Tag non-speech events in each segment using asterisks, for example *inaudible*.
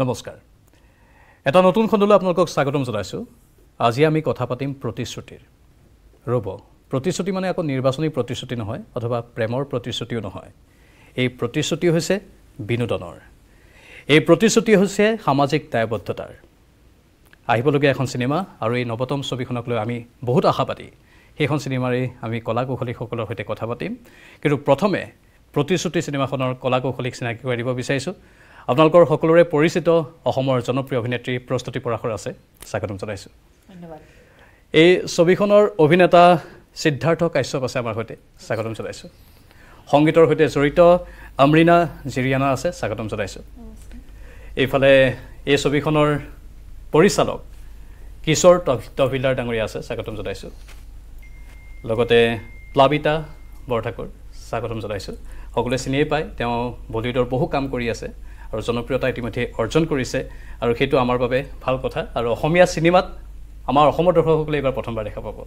নমস্কাৰ। এটা নতুন খণ্ডলৈ আপোনালোকক স্বাগতম জনাইছোঁ। আজি আমি কথা পাতিম প্ৰতিশ্ৰুতিৰ। ৰ'ব প্ৰতিশ্ৰুতি মানে আকৌ নিৰ্বাচনী প্ৰতিশ্ৰুতি নহয় অথবা প্ৰেমৰ প্ৰতিশ্ৰুতিও নহয়। এই প্ৰতিশ্ৰুতি হৈছে বিনোদনৰ। এই প্ৰতিশ্ৰুতি হৈছে সামাজিক দায়বদ্ধতাৰ। আহিবলগীয়া এখন চিনেমা আৰু এই নৱতম ছবিখনক লৈ আমি বহুত আশাবাদী সেইখন চিনেমাৰেই আমি কলা কৌশলীসকলৰ সৈতে কথা পাতিম। কিন্তু প্ৰথমে প্ৰতিশ্ৰুতি চিনেমাখনৰ কলা কৌশলীক চিনাকি কৰি দিব বিচাৰিছোঁ। আপোনালোকৰ সকলোৰে পৰিচিত অসমৰ জনপ্ৰিয় অভিনেত্ৰী প্ৰস্তুতি পৰাশৰ আছে। স্বাগতম জনাইছোঁ। ধন্যবাদ। এই ছবিখনৰ অভিনেতা সিদ্ধাৰ্থ কাশ্যপ আছে আমাৰ সৈতে। স্বাগতম জনাইছোঁ। সংগীতৰ সৈতে জড়িত অমৰিনা জিৰিয়ানা আছে। স্বাগতম জনাইছোঁ। এইফালে এই ছবিখনৰ পৰিচালক কিশোৰ তহ- তহবিলদাৰ ডাঙৰীয়া আছে। স্বাগতম জনাইছোঁ। লগতে প্লাবিতা বৰঠাকুৰ। স্বাগতম জনাইছোঁ। সকলোৱে চিনিয়ে পায়। তেওঁ বলিউডৰ বহু কাম কৰি আছে। আৰু জনপ্ৰিয়তা ইতিমধ্যে অৰ্জন কৰিছে। আৰু সেইটো আমাৰ বাবে ভাল কথা। আৰু অসমীয়া চিনেমাত আমাৰ অসমৰ দৰ্শকসকলে এইবাৰ প্ৰথমবাৰ দেখা পাব।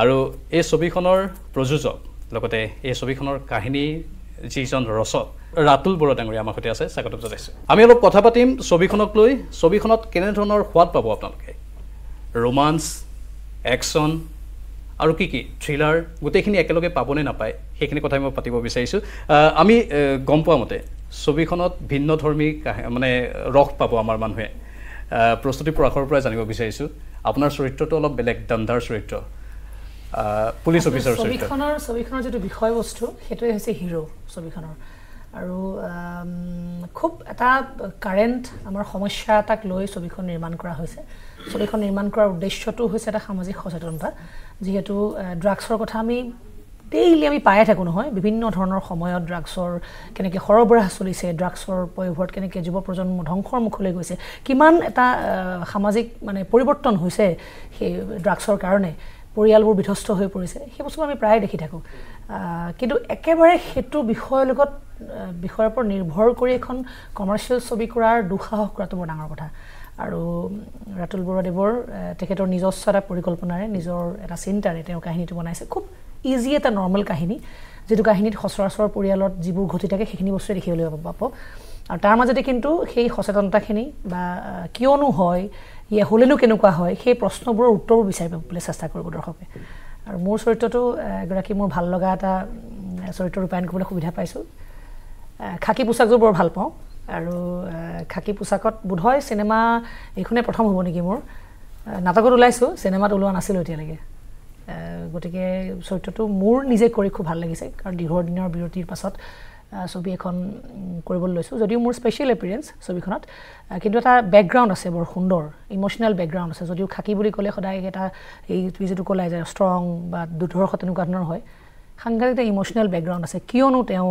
আৰু এই ছবিখনৰ প্ৰযোজক লগতে এই ছবিখনৰ কাহিনী যিজন ৰচক ৰাতুল বৰুৱা ডাঙৰীয়া আমাৰ সৈতে আছে। স্বাগতম জনাইছোঁ। আমি অলপ কথা পাতিম ছবিখনক লৈ। ছবিখনত কেনেধৰণৰ সোৱাদ পাব আপোনালোকে? ৰোমাঞ্চ একশ্যন আৰু কি কি? থ্ৰিলাৰ গোটেইখিনি একেলগে পাবনে নাপায়? সেইখিনি কথাই মই পাতিব বিচাৰিছোঁ। আমি গম পোৱা মতে ছবিখনত ভিন্ন ধৰ্মী মানে ৰস পাব আমাৰ মানুহে। প্ৰস্তুতি প্ৰকাশৰ পৰাই জানিব বিচাৰিছোঁ। আপোনাৰ চৰিত্ৰটো অলপ বেলেগ দণ্ডাৰ চৰিত্ৰ। পুলিচ অফিচাৰ ছবিখনৰ ছবিখনৰ যিটো বিষয়বস্তু সেইটোৱে হৈছে হিৰো ছবিখনৰ। আৰু খুব এটা কাৰেণ্ট আমাৰ সমস্যা এটাক লৈ ছবিখন নিৰ্মাণ কৰা হৈছে। ছবিখন নিৰ্মাণ কৰাৰ উদ্দেশ্যটো হৈছে এটা সামাজিক সচেতনতা। যিহেতু ড্ৰাগছৰ কথা আমি ডেইলি আমি পায়ে থাকোঁ নহয়। বিভিন্ন ধৰণৰ সময়ত ড্ৰাগছৰ কেনেকৈ সৰবৰাহ চলিছে ড্ৰাগছৰ প্ৰয়োভৰত কেনেকৈ যুৱ প্ৰজন্ম ধ্বংসৰ মুখলৈ গৈছে কিমান এটা সামাজিক মানে পৰিৱৰ্তন হৈছে সেই ড্ৰাগছৰ কাৰণে পৰিয়ালবোৰ বিধ্বস্ত হৈ পৰিছে সেই বস্তু আমি প্ৰায়ে দেখি থাকোঁ। কিন্তু একেবাৰে সেইটো বিষয়ৰ লগত বিষয়ৰ ওপৰত নিৰ্ভৰ কৰি এখন কমাৰ্চিয়েল ছবি কৰাৰ দুঃসাহস কৰাটো বৰ ডাঙৰ কথা। আৰু ৰাতুল বৰুৱাদেৱৰ তেখেতৰ নিজস্ব এটা পৰিকল্পনাৰে নিজৰ এটা চিন্তাৰে তেওঁ কাহিনীটো বনাইছে। খুব ইজি এটা নৰ্মেল কাহিনী যিটো কাহিনীত সচৰাচৰ পৰিয়ালত যিবোৰ ঘটি থাকে সেইখিনি বস্তুৱে দেখিবলৈ পাব আৰু তাৰ মাজতে কিন্তু সেই সচেতনতাখিনি বা কিয়নো হয় ইয়ে হ'লেনো কেনেকুৱা হয় সেই প্ৰশ্নবোৰৰ উত্তৰবোৰ বিচাৰি পাবলৈ চেষ্টা কৰিব দৰ্শকে। আৰু মোৰ চৰিত্ৰটো এগৰাকী মোৰ ভাল লগা এটা চৰিত্ৰ ৰূপায়ণ কৰিবলৈ সুবিধা পাইছোঁ। খাকী পোচাকযোৰ বৰ ভাল পাওঁ। আৰু খাকী পোচাকত বোধহয় চিনেমা এইখনে প্ৰথম হ'ব নেকি মোৰ? নাটকত ওলাইছোঁ চিনেমাত ওলোৱা নাছিলোঁ এতিয়ালৈকে। গতিকে চৰিত্ৰটো মোৰ নিজে কৰি খুব ভাল লাগিছে কাৰণ দীৰ্ঘ দিনৰ বিৰতিৰ পাছত ছবি এখন কৰিবলৈ লৈছোঁ। যদিও মোৰ স্পেচিয়েল এপিৰিয়েঞ্চ ছবিখনত কিন্তু এটা বেকগ্ৰাউণ্ড আছে বৰ সুন্দৰ ইম'চনেল বেকগ্ৰাউণ্ড আছে। যদিও খাকী বুলি ক'লে সদায় এটা এই তুমি যিটো ক'লাই যে ষ্ট্ৰং বা দুৰ্ধৰ্ষ তেনেকুৱা ধৰণৰ হয় সাংঘাতিক এটা ইম'চনেল বেকগ্ৰাউণ্ড আছে। কিয়নো তেওঁ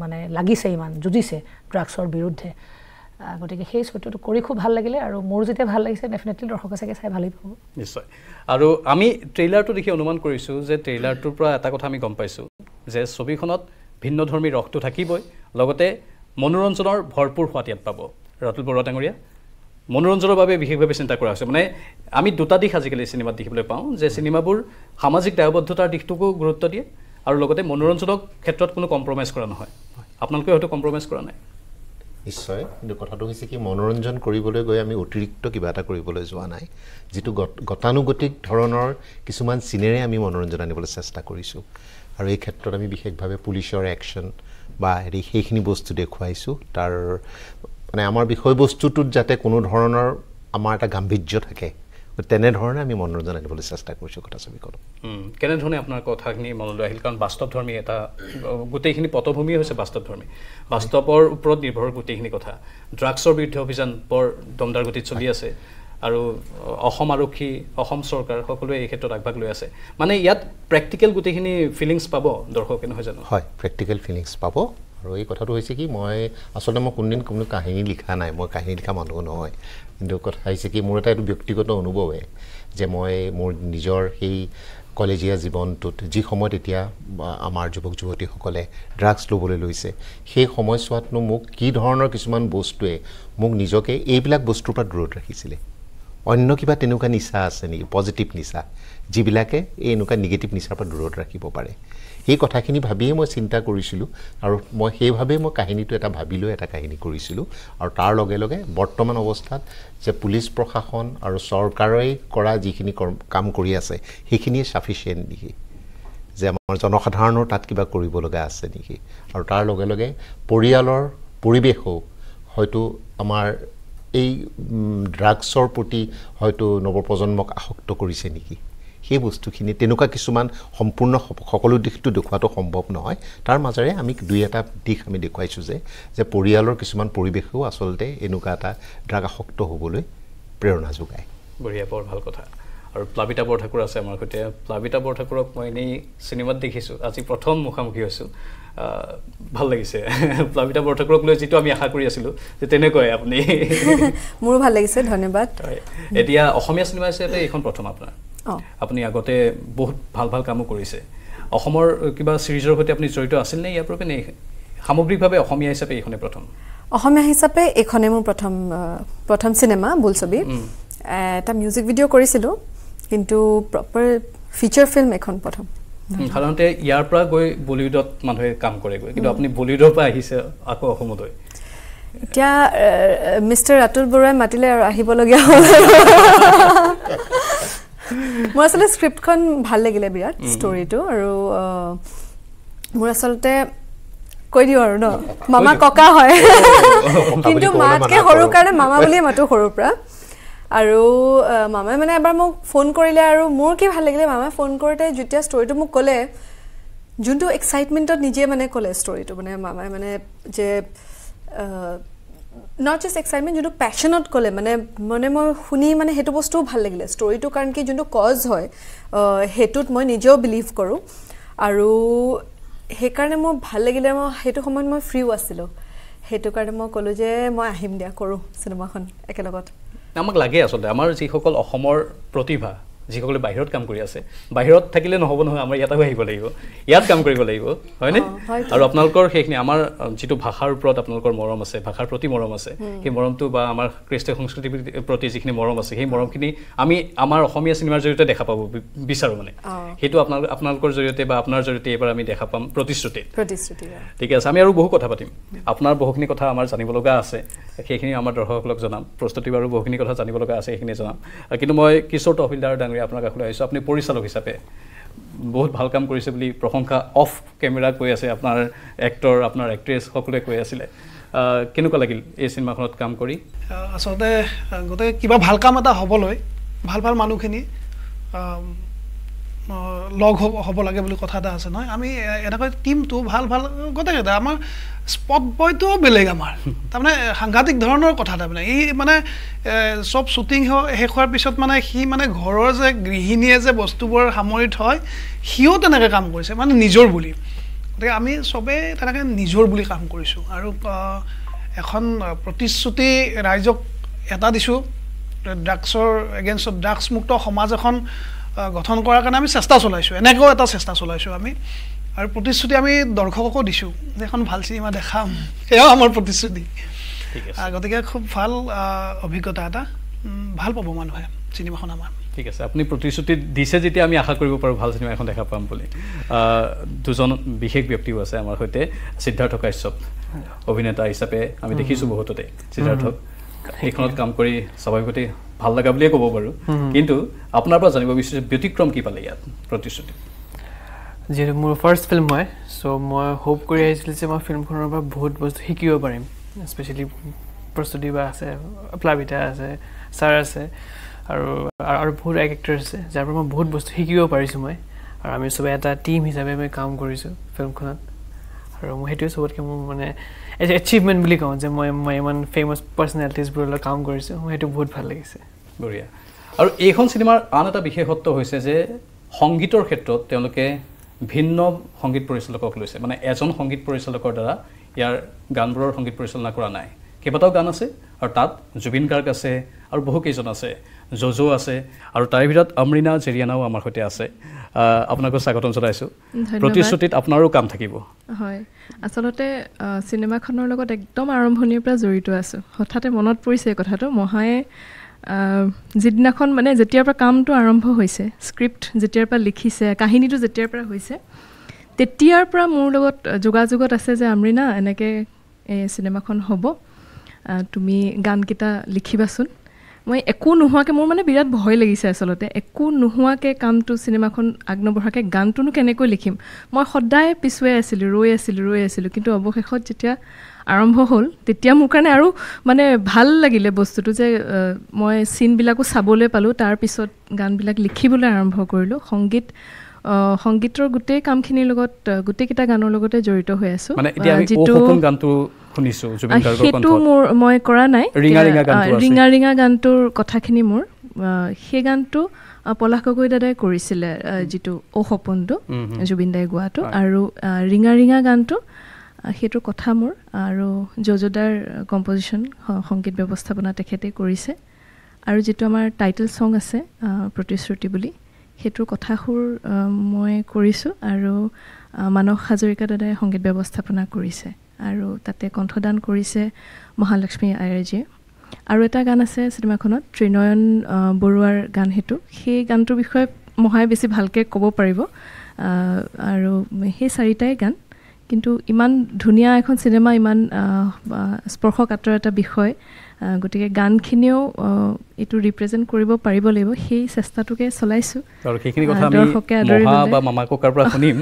মানে লাগিছে ইমান যুঁজিছে ড্ৰাগছৰ বিৰুদ্ধে। গতিকে সেই চৰিত্ৰটো কৰি খুব ভাল লাগিলে আৰু মোৰ যেতিয়া ভাল লাগিছে ডেফিনেটলি দৰ্শকে চাগে চাই ভালেই পাব। নিশ্চয়। আৰু আমি ট্ৰেইলাৰটো দেখি অনুমান কৰিছোঁ যে ট্ৰেইলাৰটোৰ পৰা এটা কথা আমি গম পাইছোঁ যে ছবিখনত ভিন্নধৰ্মী ৰসটো থাকিবই। লগতে মনোৰঞ্জনৰ ভৰপূৰ সোৱাদ ইয়াত পাব। ৰাতুল বৰুৱা ডাঙৰীয়া মনোৰঞ্জনৰ বাবে বিশেষভাৱে চিন্তা কৰা হৈছে। মানে আমি দুটা দিশ আজিকালি চিনেমাত দেখিবলৈ পাওঁ যে চিনেমাবোৰ সামাজিক দায়বদ্ধতাৰ দিশটোকো গুৰুত্ব দিয়ে আৰু লগতে মনোৰঞ্জনৰ ক্ষেত্ৰত কোনো কম্প্ৰমাইজ কৰা নহয়। আপোনালোকে হয়তো কম্প্ৰমাইজ কৰা নাই। নিশ্চয় কিন্তু কথাটো হৈছে কি মনোৰঞ্জন কৰিবলৈ গৈ আমি অতিৰিক্ত কিবা এটা কৰিবলৈ যোৱা নাই। যিটো গত- গতানুগতিক ধৰণৰ কিছুমান চিনেৰে আমি মনোৰঞ্জন আনিবলৈ চেষ্টা কৰিছোঁ। আৰু এই ক্ষেত্ৰত আমি বিশেষভাৱে পুলিচৰ একশ্যন বা হেৰি সেইখিনি বস্তু দেখুৱাইছোঁ। তাৰ মানে আমাৰ বিষয়বস্তুটোত যাতে কোনো ধৰণৰ আমাৰ এটা গাম্ভীৰ্য থাকে তেনেধৰণে আমি মনোৰঞ্জন আনিবলৈ চেষ্টা কৰিছোঁ কথা ছবিখনত উম, কেনেধৰণে আপোনাৰ কথাখিনি মনলৈ আহিল? কাৰণ বাস্তৱধৰ্মী এটা গোটেইখিনি পটভূমিয়ে হৈছে বাস্তৱধৰ্মী বাস্তৱৰ ওপৰত নিৰ্ভৰ গোটেইখিনি কথা। ড্ৰাগছৰ বিৰুদ্ধে অভিযান বৰ দমদাৰ গতিত চলি আছে আৰু অসম আৰক্ষী অসম চৰকাৰ সকলোৱে এই ক্ষেত্ৰত আগভাগ লৈ আছে। মানে ইয়াত প্ৰেক্টিকেল গোটেইখিনি ফিলিংছ পাব দৰ্শকে নহয় জানো? হয় প্ৰেক্টিকেল ফিলিংছ পাব। আৰু এই কথাটো হৈছে কি মই আচলতে মই কোনোদিন কোনো কাহিনী লিখা নাই মই কাহিনী লিখা মানুহ নহয়। কিন্তু কথা হৈছে কি মোৰ এটা এইটো ব্যক্তিগত অনুভৱে যে মই মোৰ নিজৰ সেই কলেজীয়া জীৱনটোত যি সময়ত এতিয়া আমাৰ যুৱক যুৱতীসকলে ড্ৰাগছ ল'বলৈ লৈছে সেই সময়ছোৱাতনো মোক কি ধৰণৰ কিছুমান বস্তুৱে মোক নিজকে এইবিলাক বস্তুৰ পৰা দূৰত ৰাখিছিলে। অন্য কিবা তেনেকুৱা নিচা আছে নেকি পজিটিভ নিচা যিবিলাকে এই এনেকুৱা নিগেটিভ নিচাৰ পৰা দূৰত ৰাখিব পাৰে। সেই কথাখিনি ভাবিয়েই মই চিন্তা কৰিছিলোঁ আৰু মই সেইভাৱেই মই কাহিনীটো এটা ভাবি লৈ এটা কাহিনী কৰিছিলোঁ আৰু তাৰ লগে লগে বৰ্তমান অৱস্থাত যে পুলিচ প্ৰশাসন আৰু চৰকাৰে কৰা যিখিনি কাম কৰি আছে সেইখিনিয়ে চাফিচিয়েণ্ট নেকি? যে আমাৰ জনসাধাৰণৰ তাত কিবা কৰিব লগা আছে নেকি? আৰু তাৰ লগে লগে পৰিয়ালৰ পৰিৱেশো হয়তো আমাৰ এই ড্ৰাগছৰ প্ৰতি হয়তো নৱপ্ৰজন্মক আসক্ত কৰিছে নেকি? সেই বস্তুখিনি তেনেকুৱা কিছুমান সম্পূৰ্ণ সকলো দিশটো দেখুৱাটো সম্ভৱ নহয়। তাৰ মাজেৰে আমি দুই এটা দিশ আমি দেখুৱাইছোঁ যে যে পৰিয়ালৰ কিছুমান পৰিৱেশেও আচলতে এনেকুৱা এটা ড্ৰাগ আসক্ত হ'বলৈ প্ৰেৰণা যোগায়। বঢ়িয়া বৰ ভাল কথা। আৰু প্লাবিতা বৰঠাকুৰ আছে আমাৰ সৈতে। প্লাবিতা বৰঠাকুৰক মই এনেই চিনেমাত দেখিছোঁ। আজি প্ৰথম মুখামুখি হৈছোঁ। ভাল লাগিছে। *laughs* প্লাবিতা বৰঠাকুৰক লৈ যিটো আমি আশা কৰি আছিলোঁ যে তেনেকুৱাই আপুনি। *laughs* মোৰো ভাল লাগিছে ধন্যবাদ। হয়। এতিয়া অসমীয়া চিনেমা হিচাপে এইখন প্ৰথম আপোনাৰ? আপুনি আগতে বহুত ভাল ভাল কামো কৰিছে। অসমৰ কিবা ছিৰিজৰ সৈতে আপুনি জড়িত আছিল নে? ইয়াৰ পূৰ্বে নে সামগ্ৰিকভাৱে অসমীয়া হিচাপে এইখনে প্ৰথম? অসমীয়া হিচাপে এইখনেই মোৰ প্ৰথম প্ৰথম চিনেমা বোলছবি। এটা মিউজিক ভিডিঅ' কৰিছিলোঁ কিন্তু প্ৰপাৰ ফিচাৰ ফিল্ম এখন প্ৰথম। সাধাৰণতে ইয়াৰ পৰা গৈ বলিউডত মানুহে কাম কৰেগৈ। কিন্তু আপুনি বলিউডৰ পৰা আহিছে আকৌ অসমলৈ। এতিয়া মিষ্টাৰ ৰাতুল বৰুৱাই মাতিলে আৰু আহিবলগীয়া হ'ল। *laughs* মোৰ আচলতে স্ক্ৰিপ্টখন ভাল লাগিলে বিৰাট ষ্টৰিটো আৰু মোৰ আচলতে কৈ দিওঁ আৰু ন মামা ককা হয় কিন্তু মাতকৈ সৰু কৰোঁ। কাৰণে মামা বুলিয়ে মাতো সৰুৰ পৰা আৰু মামাই মানে এবাৰ মোক ফোন কৰিলে আৰু মোৰ কি ভাল লাগিলে মামাই ফোন কৰোঁতে যেতিয়া ষ্টৰিটো মোক ক'লে যোনটো এক্সাইটমেণ্টত নিজে মানে ক'লে ষ্টৰিটো মানে মামাই মানে যে নট জাষ্ট এক্সাইটমেণ্ট যোনটো পেশ্যনত ক'লে মানে মানে মই শুনি মানে সেইটো বস্তুও ভাল লাগিলে। ষ্টৰিটো কাৰণ কি যোনটো কজ হয় সেইটোত মই নিজেও বিলিভ কৰোঁ। আৰু সেইকাৰণে মোৰ ভাল লাগিলে মই সেইটো সময়ত মই ফ্ৰীও আছিলোঁ। সেইটো কাৰণে মই ক'লোঁ যে মই আহিম দিয়া কৰোঁ চিনেমাখন একেলগত। আমাক লাগে আচলতে। আমাৰ যিসকল অসমৰ প্ৰতিভা যিসকলে বাহিৰত কাম কৰি আছে বাহিৰত থাকিলে নহ'ব নহয় আমাৰ ইয়াতো আহিব লাগিব। ইয়াত কাম কৰিব লাগিব হয়নে। আৰু আপোনালোকৰ সেইখিনি আমাৰ যিটো ভাষাৰ ওপৰত আপোনালোকৰ মৰম আছে ভাষাৰ প্ৰতি মৰম আছে সেই মৰমটো বা আমাৰ কৃষ্টি সংস্কৃতিৰ প্ৰতি যিখিনি মৰম আছে সেই মৰমখিনি আমি আমাৰ অসমীয়া চিনেমাৰ জৰিয়তে দেখা পাব বিচাৰোঁ মানে। সেইটো আপোনালোক আপোনালোকৰ জৰিয়তে বা আপোনাৰ জৰিয়তে এইবাৰ আমি দেখা পাম প্ৰতিশ্ৰুতিত প্ৰতিশ্ৰুতি ঠিকে আছে আমি আৰু বহু কথা পাতিম। আপোনাৰ বহুখিনি কথা আমাৰ জানিব লগা আছে সেইখিনি আমাৰ দৰ্শকসকলক জনাম। প্ৰস্তুতি বাৰু বহুখিনি কথা জানিব লগা আছে সেইখিনি জনাম। কিন্তু মই কিশোৰ তহবিলদাৰ ডাঙৰীয়া আপোনাৰ কাষলৈ আহিছোঁ আপুনি পৰিচালক হিচাপে বহুত ভাল কাম কৰিছে বুলি প্ৰশংসা অফ কেমেৰা কৈ আছে আপোনাৰ এক্টৰ আপোনাৰ এক্ট্ৰেছ সকলোৱে কৈ আছিলে। কেনেকুৱা লাগিল এই চিনেমাখনত কাম কৰি? আচলতে গোটেই কিবা ভাল কাম এটা হ'বলৈ ভাল ভাল মানুহখিনি লগ হ'ব হ'ব লাগে বুলি কথা এটা আছে নহয়? আমি এনেকৈ টীমটো ভাল ভাল গোটেইকেইটা আমাৰ স্পট বয়টোও বেলেগ আমাৰ। *laughs* তাৰমানে সাংঘাতিক ধৰণৰ কথা তাৰমানে ই মানে চব শ্বুটিং শেষ হোৱাৰ পিছত মানে সি মানে ঘৰৰ যে গৃহিণীয়ে যে বস্তুবোৰ সামৰি থয় সিও তেনেকৈ কাম কৰিছে মানে নিজৰ বুলি। গতিকে আমি চবেই তেনেকৈ নিজৰ বুলি কাম কৰিছোঁ। আৰু এখন প্ৰতিশ্ৰুতি ৰাইজক এটা দিছোঁ। ড্ৰাগছৰ এগেইনষ্টত ড্ৰাগছমুক্ত সমাজ এখন গঠন কৰাৰ কাৰণে আমি চেষ্টা চলাইছোঁ। এনেকৈও এটা চেষ্টা চলাইছোঁ আমি। আৰু প্ৰতিশ্ৰুতি আমি দৰ্শককো দিছোঁ যে এখন ভাল চিনেমা দেখাম সেয়াও আমাৰ প্ৰতিশ্ৰুতি। গতিকে খুব ভাল অভিজ্ঞতা এটা। ভাল পাব মানুহে চিনেমাখন আমাৰ। ঠিক আছে। আপুনি প্ৰতিশ্ৰুতি দিছে যেতিয়া আমি আশা কৰিব পাৰোঁ ভাল চিনেমা এখন দেখা পাম বুলি। দুজন বিশেষ ব্যক্তিও আছে আমাৰ সৈতে সিদ্ধাৰ্থ কাশ্যপ অভিনেতা হিচাপে আমি দেখিছোঁ বহুততে। সিদ্ধাৰ্থক সেইখনত কাম কৰি স্বাভাৱিকতে ভাল লগা বুলিয়ে ক'ব পাৰোঁ। কিন্তু আপোনাৰ পৰা জানিব বিচাৰিছোঁ ব্যতিক্ৰম কি পালে ইয়াত প্ৰতিশ্ৰুতি? যিহেতু মোৰ ফাৰ্ষ্ট ফিল্ম হয় চ' মই হোপ কৰি আহিছিলোঁ যে মই ফিল্মখনৰ পৰা বহুত বস্তু শিকিব পাৰিম। স্পেচিয়েলি প্ৰস্তুতি বা আছে প্লাবিতা আছে ছাৰ আছে আৰু আৰু- বহুত এক্টৰ আছে যাৰ পৰা মই বহুত বস্তু শিকিব পাৰিছোঁ মই। আৰু আমি চবে এটা টীম হিচাপে মই কাম কৰিছোঁ ফিল্মখনত আৰু মই সেইটোৱে চবতকৈ মোৰ মানে এচিভমেণ্ট বুলি কওঁ যে মই মই ইমান ফেমাছ পাৰ্চনেলিটিজবোৰৰ লগত কাম কৰিছোঁ। মোৰ সেইটো বহুত ভাল লাগিছে। বঢ়িয়া। আৰু এইখন চিনেমাৰ আন এটা বিশেষত্ব হৈছে যে সংগীতৰ ক্ষেত্ৰত তেওঁলোকে ভিন্ন সংগীত পৰিচালকক লৈছে। মানে এজন সংগীত পৰিচালকৰ দ্বাৰা ইয়াৰ গানবোৰৰ সংগীত পৰিচালনা কৰা নাই। কেইবাটাও গান আছে আৰু তাত জুবিন গাৰ্গ আছে আৰু বহুকেইজন আছে। জজ' আছে আৰু তাৰে ভিতৰত অমৰিনা জেৰিয়ানাও আমাৰ সৈতে আছে। আপোনাকো স্বাগতম জনাইছোঁ। প্ৰতিশ্ৰুতিত আপোনাৰো কাম থাকিব। হয়। আচলতে চিনেমাখনৰ লগত একদম আৰম্ভণিৰ পৰা জড়িত আছোঁ। হঠাতে মনত পৰিছে এই কথাটো। মহায়ে যিদিনাখন মানে যেতিয়াৰ পৰা কামটো আৰম্ভ হৈছে স্ক্ৰিপ্ট যেতিয়াৰ পৰা লিখিছে কাহিনীটো যেতিয়াৰ পৰা হৈছে তেতিয়াৰ পৰা মোৰ লগত যোগাযোগত আছে যে আমৰিনা এনেকৈ এই চিনেমাখন হ'ব। তুমি গানকেইটা লিখিবাচোন। মই একো নোহোৱাকৈ মোৰ মানে বিৰাট ভয় লাগিছে আচলতে। একো নোহোৱাকৈ কামটো চিনেমাখন আগনবঢ়াকৈ গানটোনো কেনেকৈ লিখিম? মই সদায় পিছুৱাই আছিলোঁ ৰৈ আছিলোঁ ৰৈ আছিলোঁ। কিন্তু অৱশেষত যেতিয়া আৰম্ভ হ'ল তেতিয়া মোৰ কাৰণে আৰু মানে ভাল লাগিলে বস্তুটো যে মই চিনবিলাকো চাবলৈ পালোঁ। তাৰপিছত গানবিলাক লিখিবলৈ আৰম্ভ কৰিলোঁ। সংগীত সংগীতৰ গোটেই কামখিনিৰ লগত গোটেইকেইটা গানৰ লগতে জড়িত হৈ আছোঁ। মানে শুনিছো জুবিন গাৰ্গৰ সেইটো মোৰ মই কৰা নাই। ৰিঙা ৰিঙা। ৰিঙা ৰিঙা গানটোৰ কথাখিনি মোৰ সেই গানটো পলাশ গগৈ দাদাই কৰিছিলে যিটো ঔ সপোনটো। জুবিন দাই গোৱাটো। আৰু ৰিঙা ৰিঙা গানটো আহ, সেইটোৰ কথা মোৰ আৰু যজোদাৰ কম্পজিশ্যন সংগীত ব্যৱস্থাপনা তেখেতে কৰিছে। আৰু যিটো আমাৰ টাইটেল ছং আছে প্ৰতিশ্ৰুতি বুলি সেইটোৰ কথাসুৰ মই কৰিছোঁ। আৰু মানস হাজৰিকা দাদাই সংগীত ব্যৱস্থাপনা কৰিছে। আৰু তাতে কণ্ঠদান কৰিছে মহালক্ষ্মী আয়াৰজীয়ে। আৰু এটা গান আছে চিনেমাখনত ত্ৰিনয়ন বৰুৱাৰ গান সেইটো। সেই গানটোৰ বিষয়ে মহাই বেছি ভালকৈ ক'ব পাৰিব। আৰু সেই চাৰিটাই গান। কিন্তু ইমান ধুনীয়া এখন চিনেমা ইমান স্পৰ্শকাতৰ এটা বিষয়। গতিকে গানখিনিও এইটো ৰিপ্ৰেজেণ্ট কৰিব পাৰিব লাগিব। সেই চেষ্টাটোকে চলাইছোঁ। আৰু সেইখিনি কথা আমি মহা। বা মামা ককাৰ পৰা শুনিম।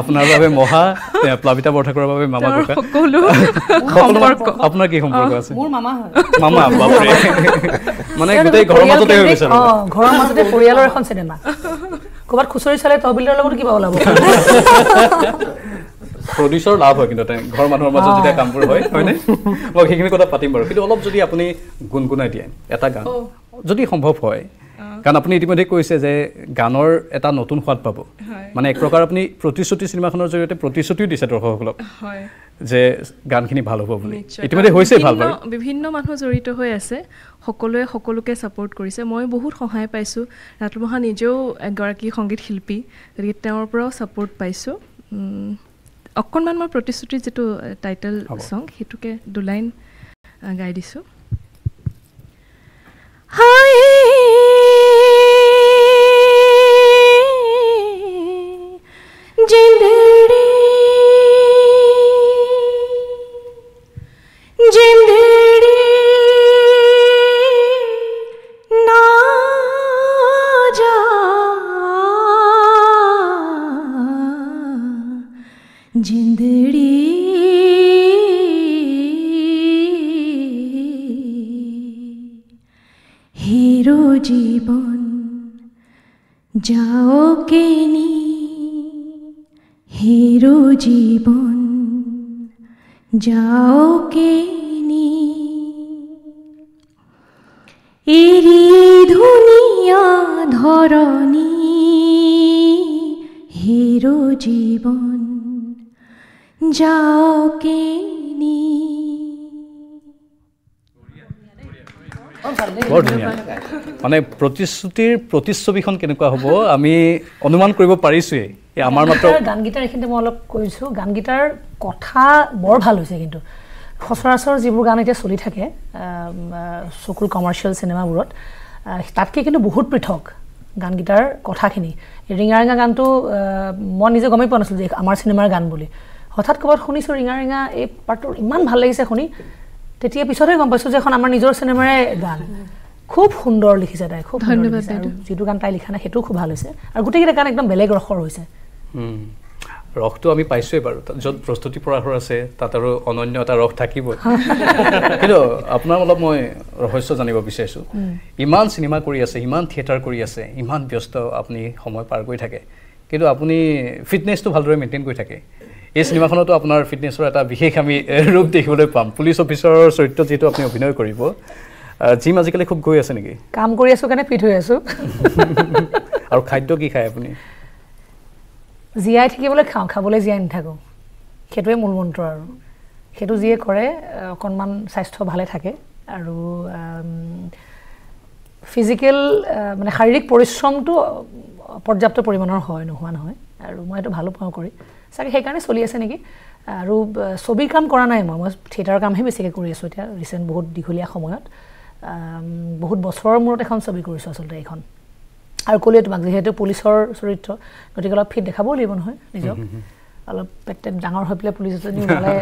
আপোনাৰ বাবে মহা প্লাবিতা বৰঠাকুৰৰ বাবে মামা ককা সকলো *laughs* সম্পৰ্ক। আপোনাৰ কি সম্পৰ্ক আছে? মোৰ মামা হয়। মামা বাপৰে। *laughs* মানে গোটেই ঘৰৰ মাজতে হৈ গৈছে ঘৰৰ মাজতে পৰিয়ালৰ এখন চিনেমা ক'ৰবাত খুচৰি চালে তহবিলৰ লগত কিবা ওলাব। *laughs* প্ৰডিউচাৰ লাভ হয় কিন্তু ঘৰৰ মানুহৰ মাজত যেতিয়া কামবোৰ হয় হয়নে? *laughs* মই সেইখিনি কথা পাতিম বাৰু। কিন্তু অলপ যদি আপুনি গুণগুণাই দিয়ে এটা গান যদি সম্ভৱ হয় কাৰণ আপুনি ইতিমধ্যে কৈছে যে গানৰ এটা নতুন সোৱাদ পাব। মানে এক প্ৰকাৰ আপুনি প্ৰতিশ্ৰুতি চিনেমাখনৰ জৰিয়তে প্ৰতিশ্ৰুতিও দিছে দৰ্শকসকলক যে গানখিনি ভাল হ'ব বুলি। ইতিমধ্যে হৈছে ভাল বাৰু। বিভিন্ন- মানুহ জড়িত হৈ আছে। সকলোৱে সকলোকে ছাপোৰ্ট কৰিছে। মই বহুত সহায় পাইছোঁ। ৰাতুল মহা নিজেও এগৰাকী সংগীত শিল্পী গতিকে তেওঁৰ পৰাও ছাপোৰ্ট পাইছোঁ। অকণমান মই প্ৰতিশ্ৰুতিৰ যিটো টাইটেল। ছং সেইটোকে দুলাইন গাই দিছোঁ হাই জীবন যাও কে এরি ধুনিয়া ধরণী হিরো জীবন যাও কেনি বৰ ধুনীয়া। মানে প্ৰতিশ্ৰুতিৰ প্ৰতিচ্ছবিখন কেনেকুৱা হ'ব আমি অনুমান কৰিব পাৰিছোৱেই। এই আমাৰ মাত্ৰ গানগীতাৰ- গানগীতাৰ এইখিনিতে মই অলপ কৈছোঁ। গানগীতাৰ কথা বৰ ভাল হৈছে কিন্তু। সচৰাচৰ যিবোৰ গান এতিয়া চলি থাকে চকুৰ কমাৰ্চিয়েল চিনেমাবোৰত তাতকৈ কিন্তু বহুত পৃথক গানগীতাৰ কথাখিনি। ৰিঙা ৰিঙা গানটো মই নিজে গমেই পোৱা নাছিলোঁ যে আমাৰ চিনেমাৰ গান বুলি। হঠাৎ ক'ৰবাত শুনিছোঁ ৰিঙা ৰিঙা এই পাৰ্টটো ইমান ভাল লাগিছে শুনি। তেতিয়া পিছতহে গম পাইছোঁ যে এখন আমাৰ নিজৰ চিনেমাৰে গান। খুব সুন্দৰ লিখিছে তাই খুব ধন্যবাদ। যিটো গান তাই লিখা নাই সেইটোও খুব ভাল হৈছে। আৰু গোটেইকেইটা গান একদম বেলেগ ৰসৰ হৈছে। ৰসটো আমি পাইছোৱেই বাৰু। য'ত প্ৰস্তুতি পৰাশৰ আছে তাত আৰু অনন্য এটা ৰস থাকিবই। *laughs* কিন্তু আপোনাৰ অলপ মই ৰহস্য জানিব বিচাৰিছোঁ। ইমান চিনেমা কৰি আছে ইমান থিয়েটাৰ কৰি আছে ইমান ব্যস্ত আপুনি সময় পাৰ কৰি থাকে। কিন্তু আপুনি ফিটনেছটো ভালদৰে মেইনটেইন কৰি থাকে। এই চিনেমাখনতো আপোনাৰ ফিটনেছৰ এটা বিশেষ আমি ৰূপ দেখিবলৈ পাম। পুলিচ অফিচাৰৰ চৰিত্ৰত যিটো আপুনি অভিনয় কৰিব জিম আজিকালি খুব গৈ আছে নেকি? কাম কৰি আছোঁ কাৰণে ফিট হৈ আছোঁ। *laughs* আৰু খাদ্য কি খায় আপুনি? জীয়াই থাকিবলৈ খাওঁ খাবলৈ জীয়াই নাথাকোঁ। সেইটোৱে মূল মন্ত্ৰ আৰু। সেইটো যিয়ে কৰে অকণমান স্বাস্থ্য ভালে থাকে আৰু ফিজিকেল মানে শাৰীৰিক পৰিশ্ৰমটো পৰ্যাপ্ত পৰিমাণৰ হয় নোহোৱা নহয়। আৰু মই এইটো ভালো পাওঁ কৰি। চাগে সেইকাৰণে চলি আছে নেকি? আৰু ছবিৰ কাম কৰা নাই মই। মই থিয়েটাৰৰ কামহে বেছিকৈ কৰি আছোঁ এতিয়া ৰিচেণ্ট বহুত দীঘলীয়া সময়ত। বহুত বছৰৰ মূৰত এখন ছবি কৰিছোঁ আচলতে এইখন। আৰু ক'লোৱে তোমাক যিহেতু পুলিচৰ চৰিত্ৰ। গতিকে অলপ ফিট দেখাবও লাগিব নহয় নিজক। অলপ পেট ডাঙৰ হৈ পেলাই পুলিচ এজনী ওলালে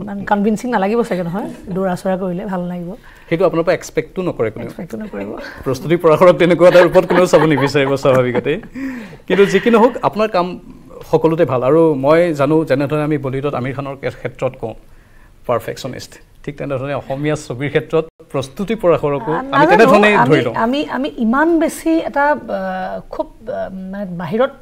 ইমান কনভিনচিং নালাগিব চাগে নহয়? দৌৰা চৌৰা কৰিলে ভাল লাগিব সেইটো আপোনাৰ পৰা এক্সপেক্টো নকৰে কোনেও। এক্সপেক্টো নকৰিব। প্ৰস্তুতি পৰাশৰত তেনেকুৱা এটা ৰূপত কোনেও চাব নিবিচাৰিব স্বাভাৱিকতে কিন্তু যি কি নহওক আপোনাৰ কাম সকলোতে ভাল। আৰু মই জানো যেনেধৰণে আমি বলিউডত আমিৰ খানৰ ক্ষে- ক্ষেত্ৰত কওঁ পাৰফেকশ্যনিষ্ট ঠিক তেনেধৰণে অসমীয়া ছবিৰ ক্ষেত্ৰত প্ৰস্তুতি পৰাশৰকো আমি আমি- ধৰি লওঁ। আমি আমি ইমান বেছি এটা খুব মানে বাহিৰত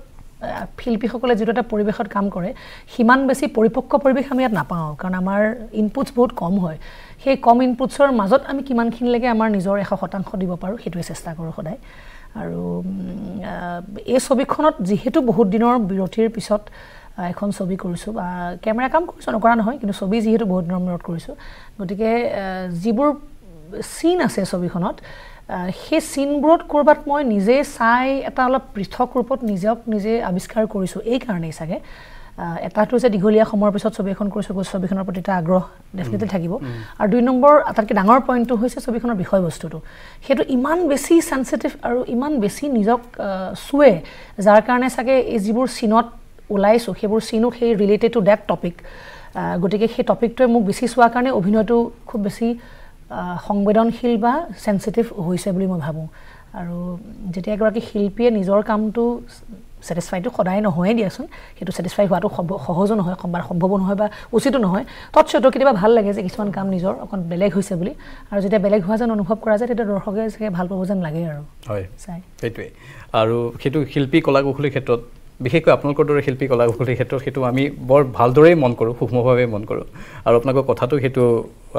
শিল্পীসকলে যিটো এটা পৰিৱেশত কাম কৰে সিমান বেছি পৰিপক্ক পৰিৱেশ আমি ইয়াত নাপাওঁ কাৰণ আমাৰ ইনপুটছ বহুত কম হয়। সেই কম ইনপুটছৰ মাজত আমি কিমানখিনিলৈকে আমাৰ নিজৰ এশ শতাংশ দিব পাৰোঁ সেইটোৱে চেষ্টা কৰোঁ সদায়। আৰু এই ছবিখনত যিহেতু বহুত দিনৰ বিৰতিৰ পিছত এখন ছবি কৰিছোঁ বা কেমেৰা কাম কৰিছোঁ নকৰা নহয় কিন্তু ছবি যিহেতু বহুত দিনৰ মূৰত কৰিছোঁ। গতিকে যিবোৰ চিন আছে ছবিখনত সেই চিনবোৰত ক'ৰবাত মই নিজে চাই এটা অলপ পৃথক ৰূপত নিজক নিজে আৱিষ্কাৰ কৰিছোঁ এইকাৰণেই চাগে। এটাটো হৈছে দীঘলীয়া সময়ৰ পিছত ছবি এখন কৰিছোঁ গতিকে ছবিখনৰ প্ৰতি এটা আগ্ৰহ ডেফিনেটলি থাকিব। আৰু দুই নম্বৰ আটাইতকৈ ডাঙৰ পইণ্টটো হৈছে ছবিখনৰ বিষয়বস্তুটো। সেইটো ইমান বেছি চেঞ্চিটিভ আৰু ইমান বেছি নিজক চুৱে যাৰ কাৰণে চাগে এই যিবোৰ চিনত ওলাইছোঁ সেইবোৰ চিনো সেই ৰিলেটেড টু ডেট টপিক গতিকে সেই টপিকটোৱে মোক বেছি চোৱাৰ কাৰণে অভিনয়টো খুব বেছি সংবেদনশীল বা চেঞ্চিটিভ হৈছে বুলি মই ভাবোঁ। আৰু যেতিয়া এগৰাকী শিল্পীয়ে নিজৰ কামটো ছেটিছফাইটো সদায় নহয়েই দিয়াচোন। সেইটো ছেটিছফাই হোৱাটো সহজো নহয় বা সম্ভৱো নহয় বা উচিতো নহয়। তৎসত্ত্বেও কেতিয়াবা ভাল লাগে যে কিছুমান কাম নিজৰ অকণ বেলেগ হৈছে বুলি। আৰু যেতিয়া বেলেগ হোৱা যেন অনুভৱ কৰা যায় তেতিয়া দৰ্শকে চাগে ভাল পাব যেন লাগে আৰু। হয় চাই। সেইটোৱে। আৰু সেইটো শিল্পী কলা কৌশলীৰ ক্ষেত্ৰত বিশেষকৈ আপোনালোকৰ দৰে শিল্পী কলা ক্ষেত্ৰত সেইটো আমি বৰ ভালদৰেই মন কৰোঁ সূক্ষ্মভাৱে মন কৰোঁ। আৰু আপোনালোকৰ কথাটো সেইটো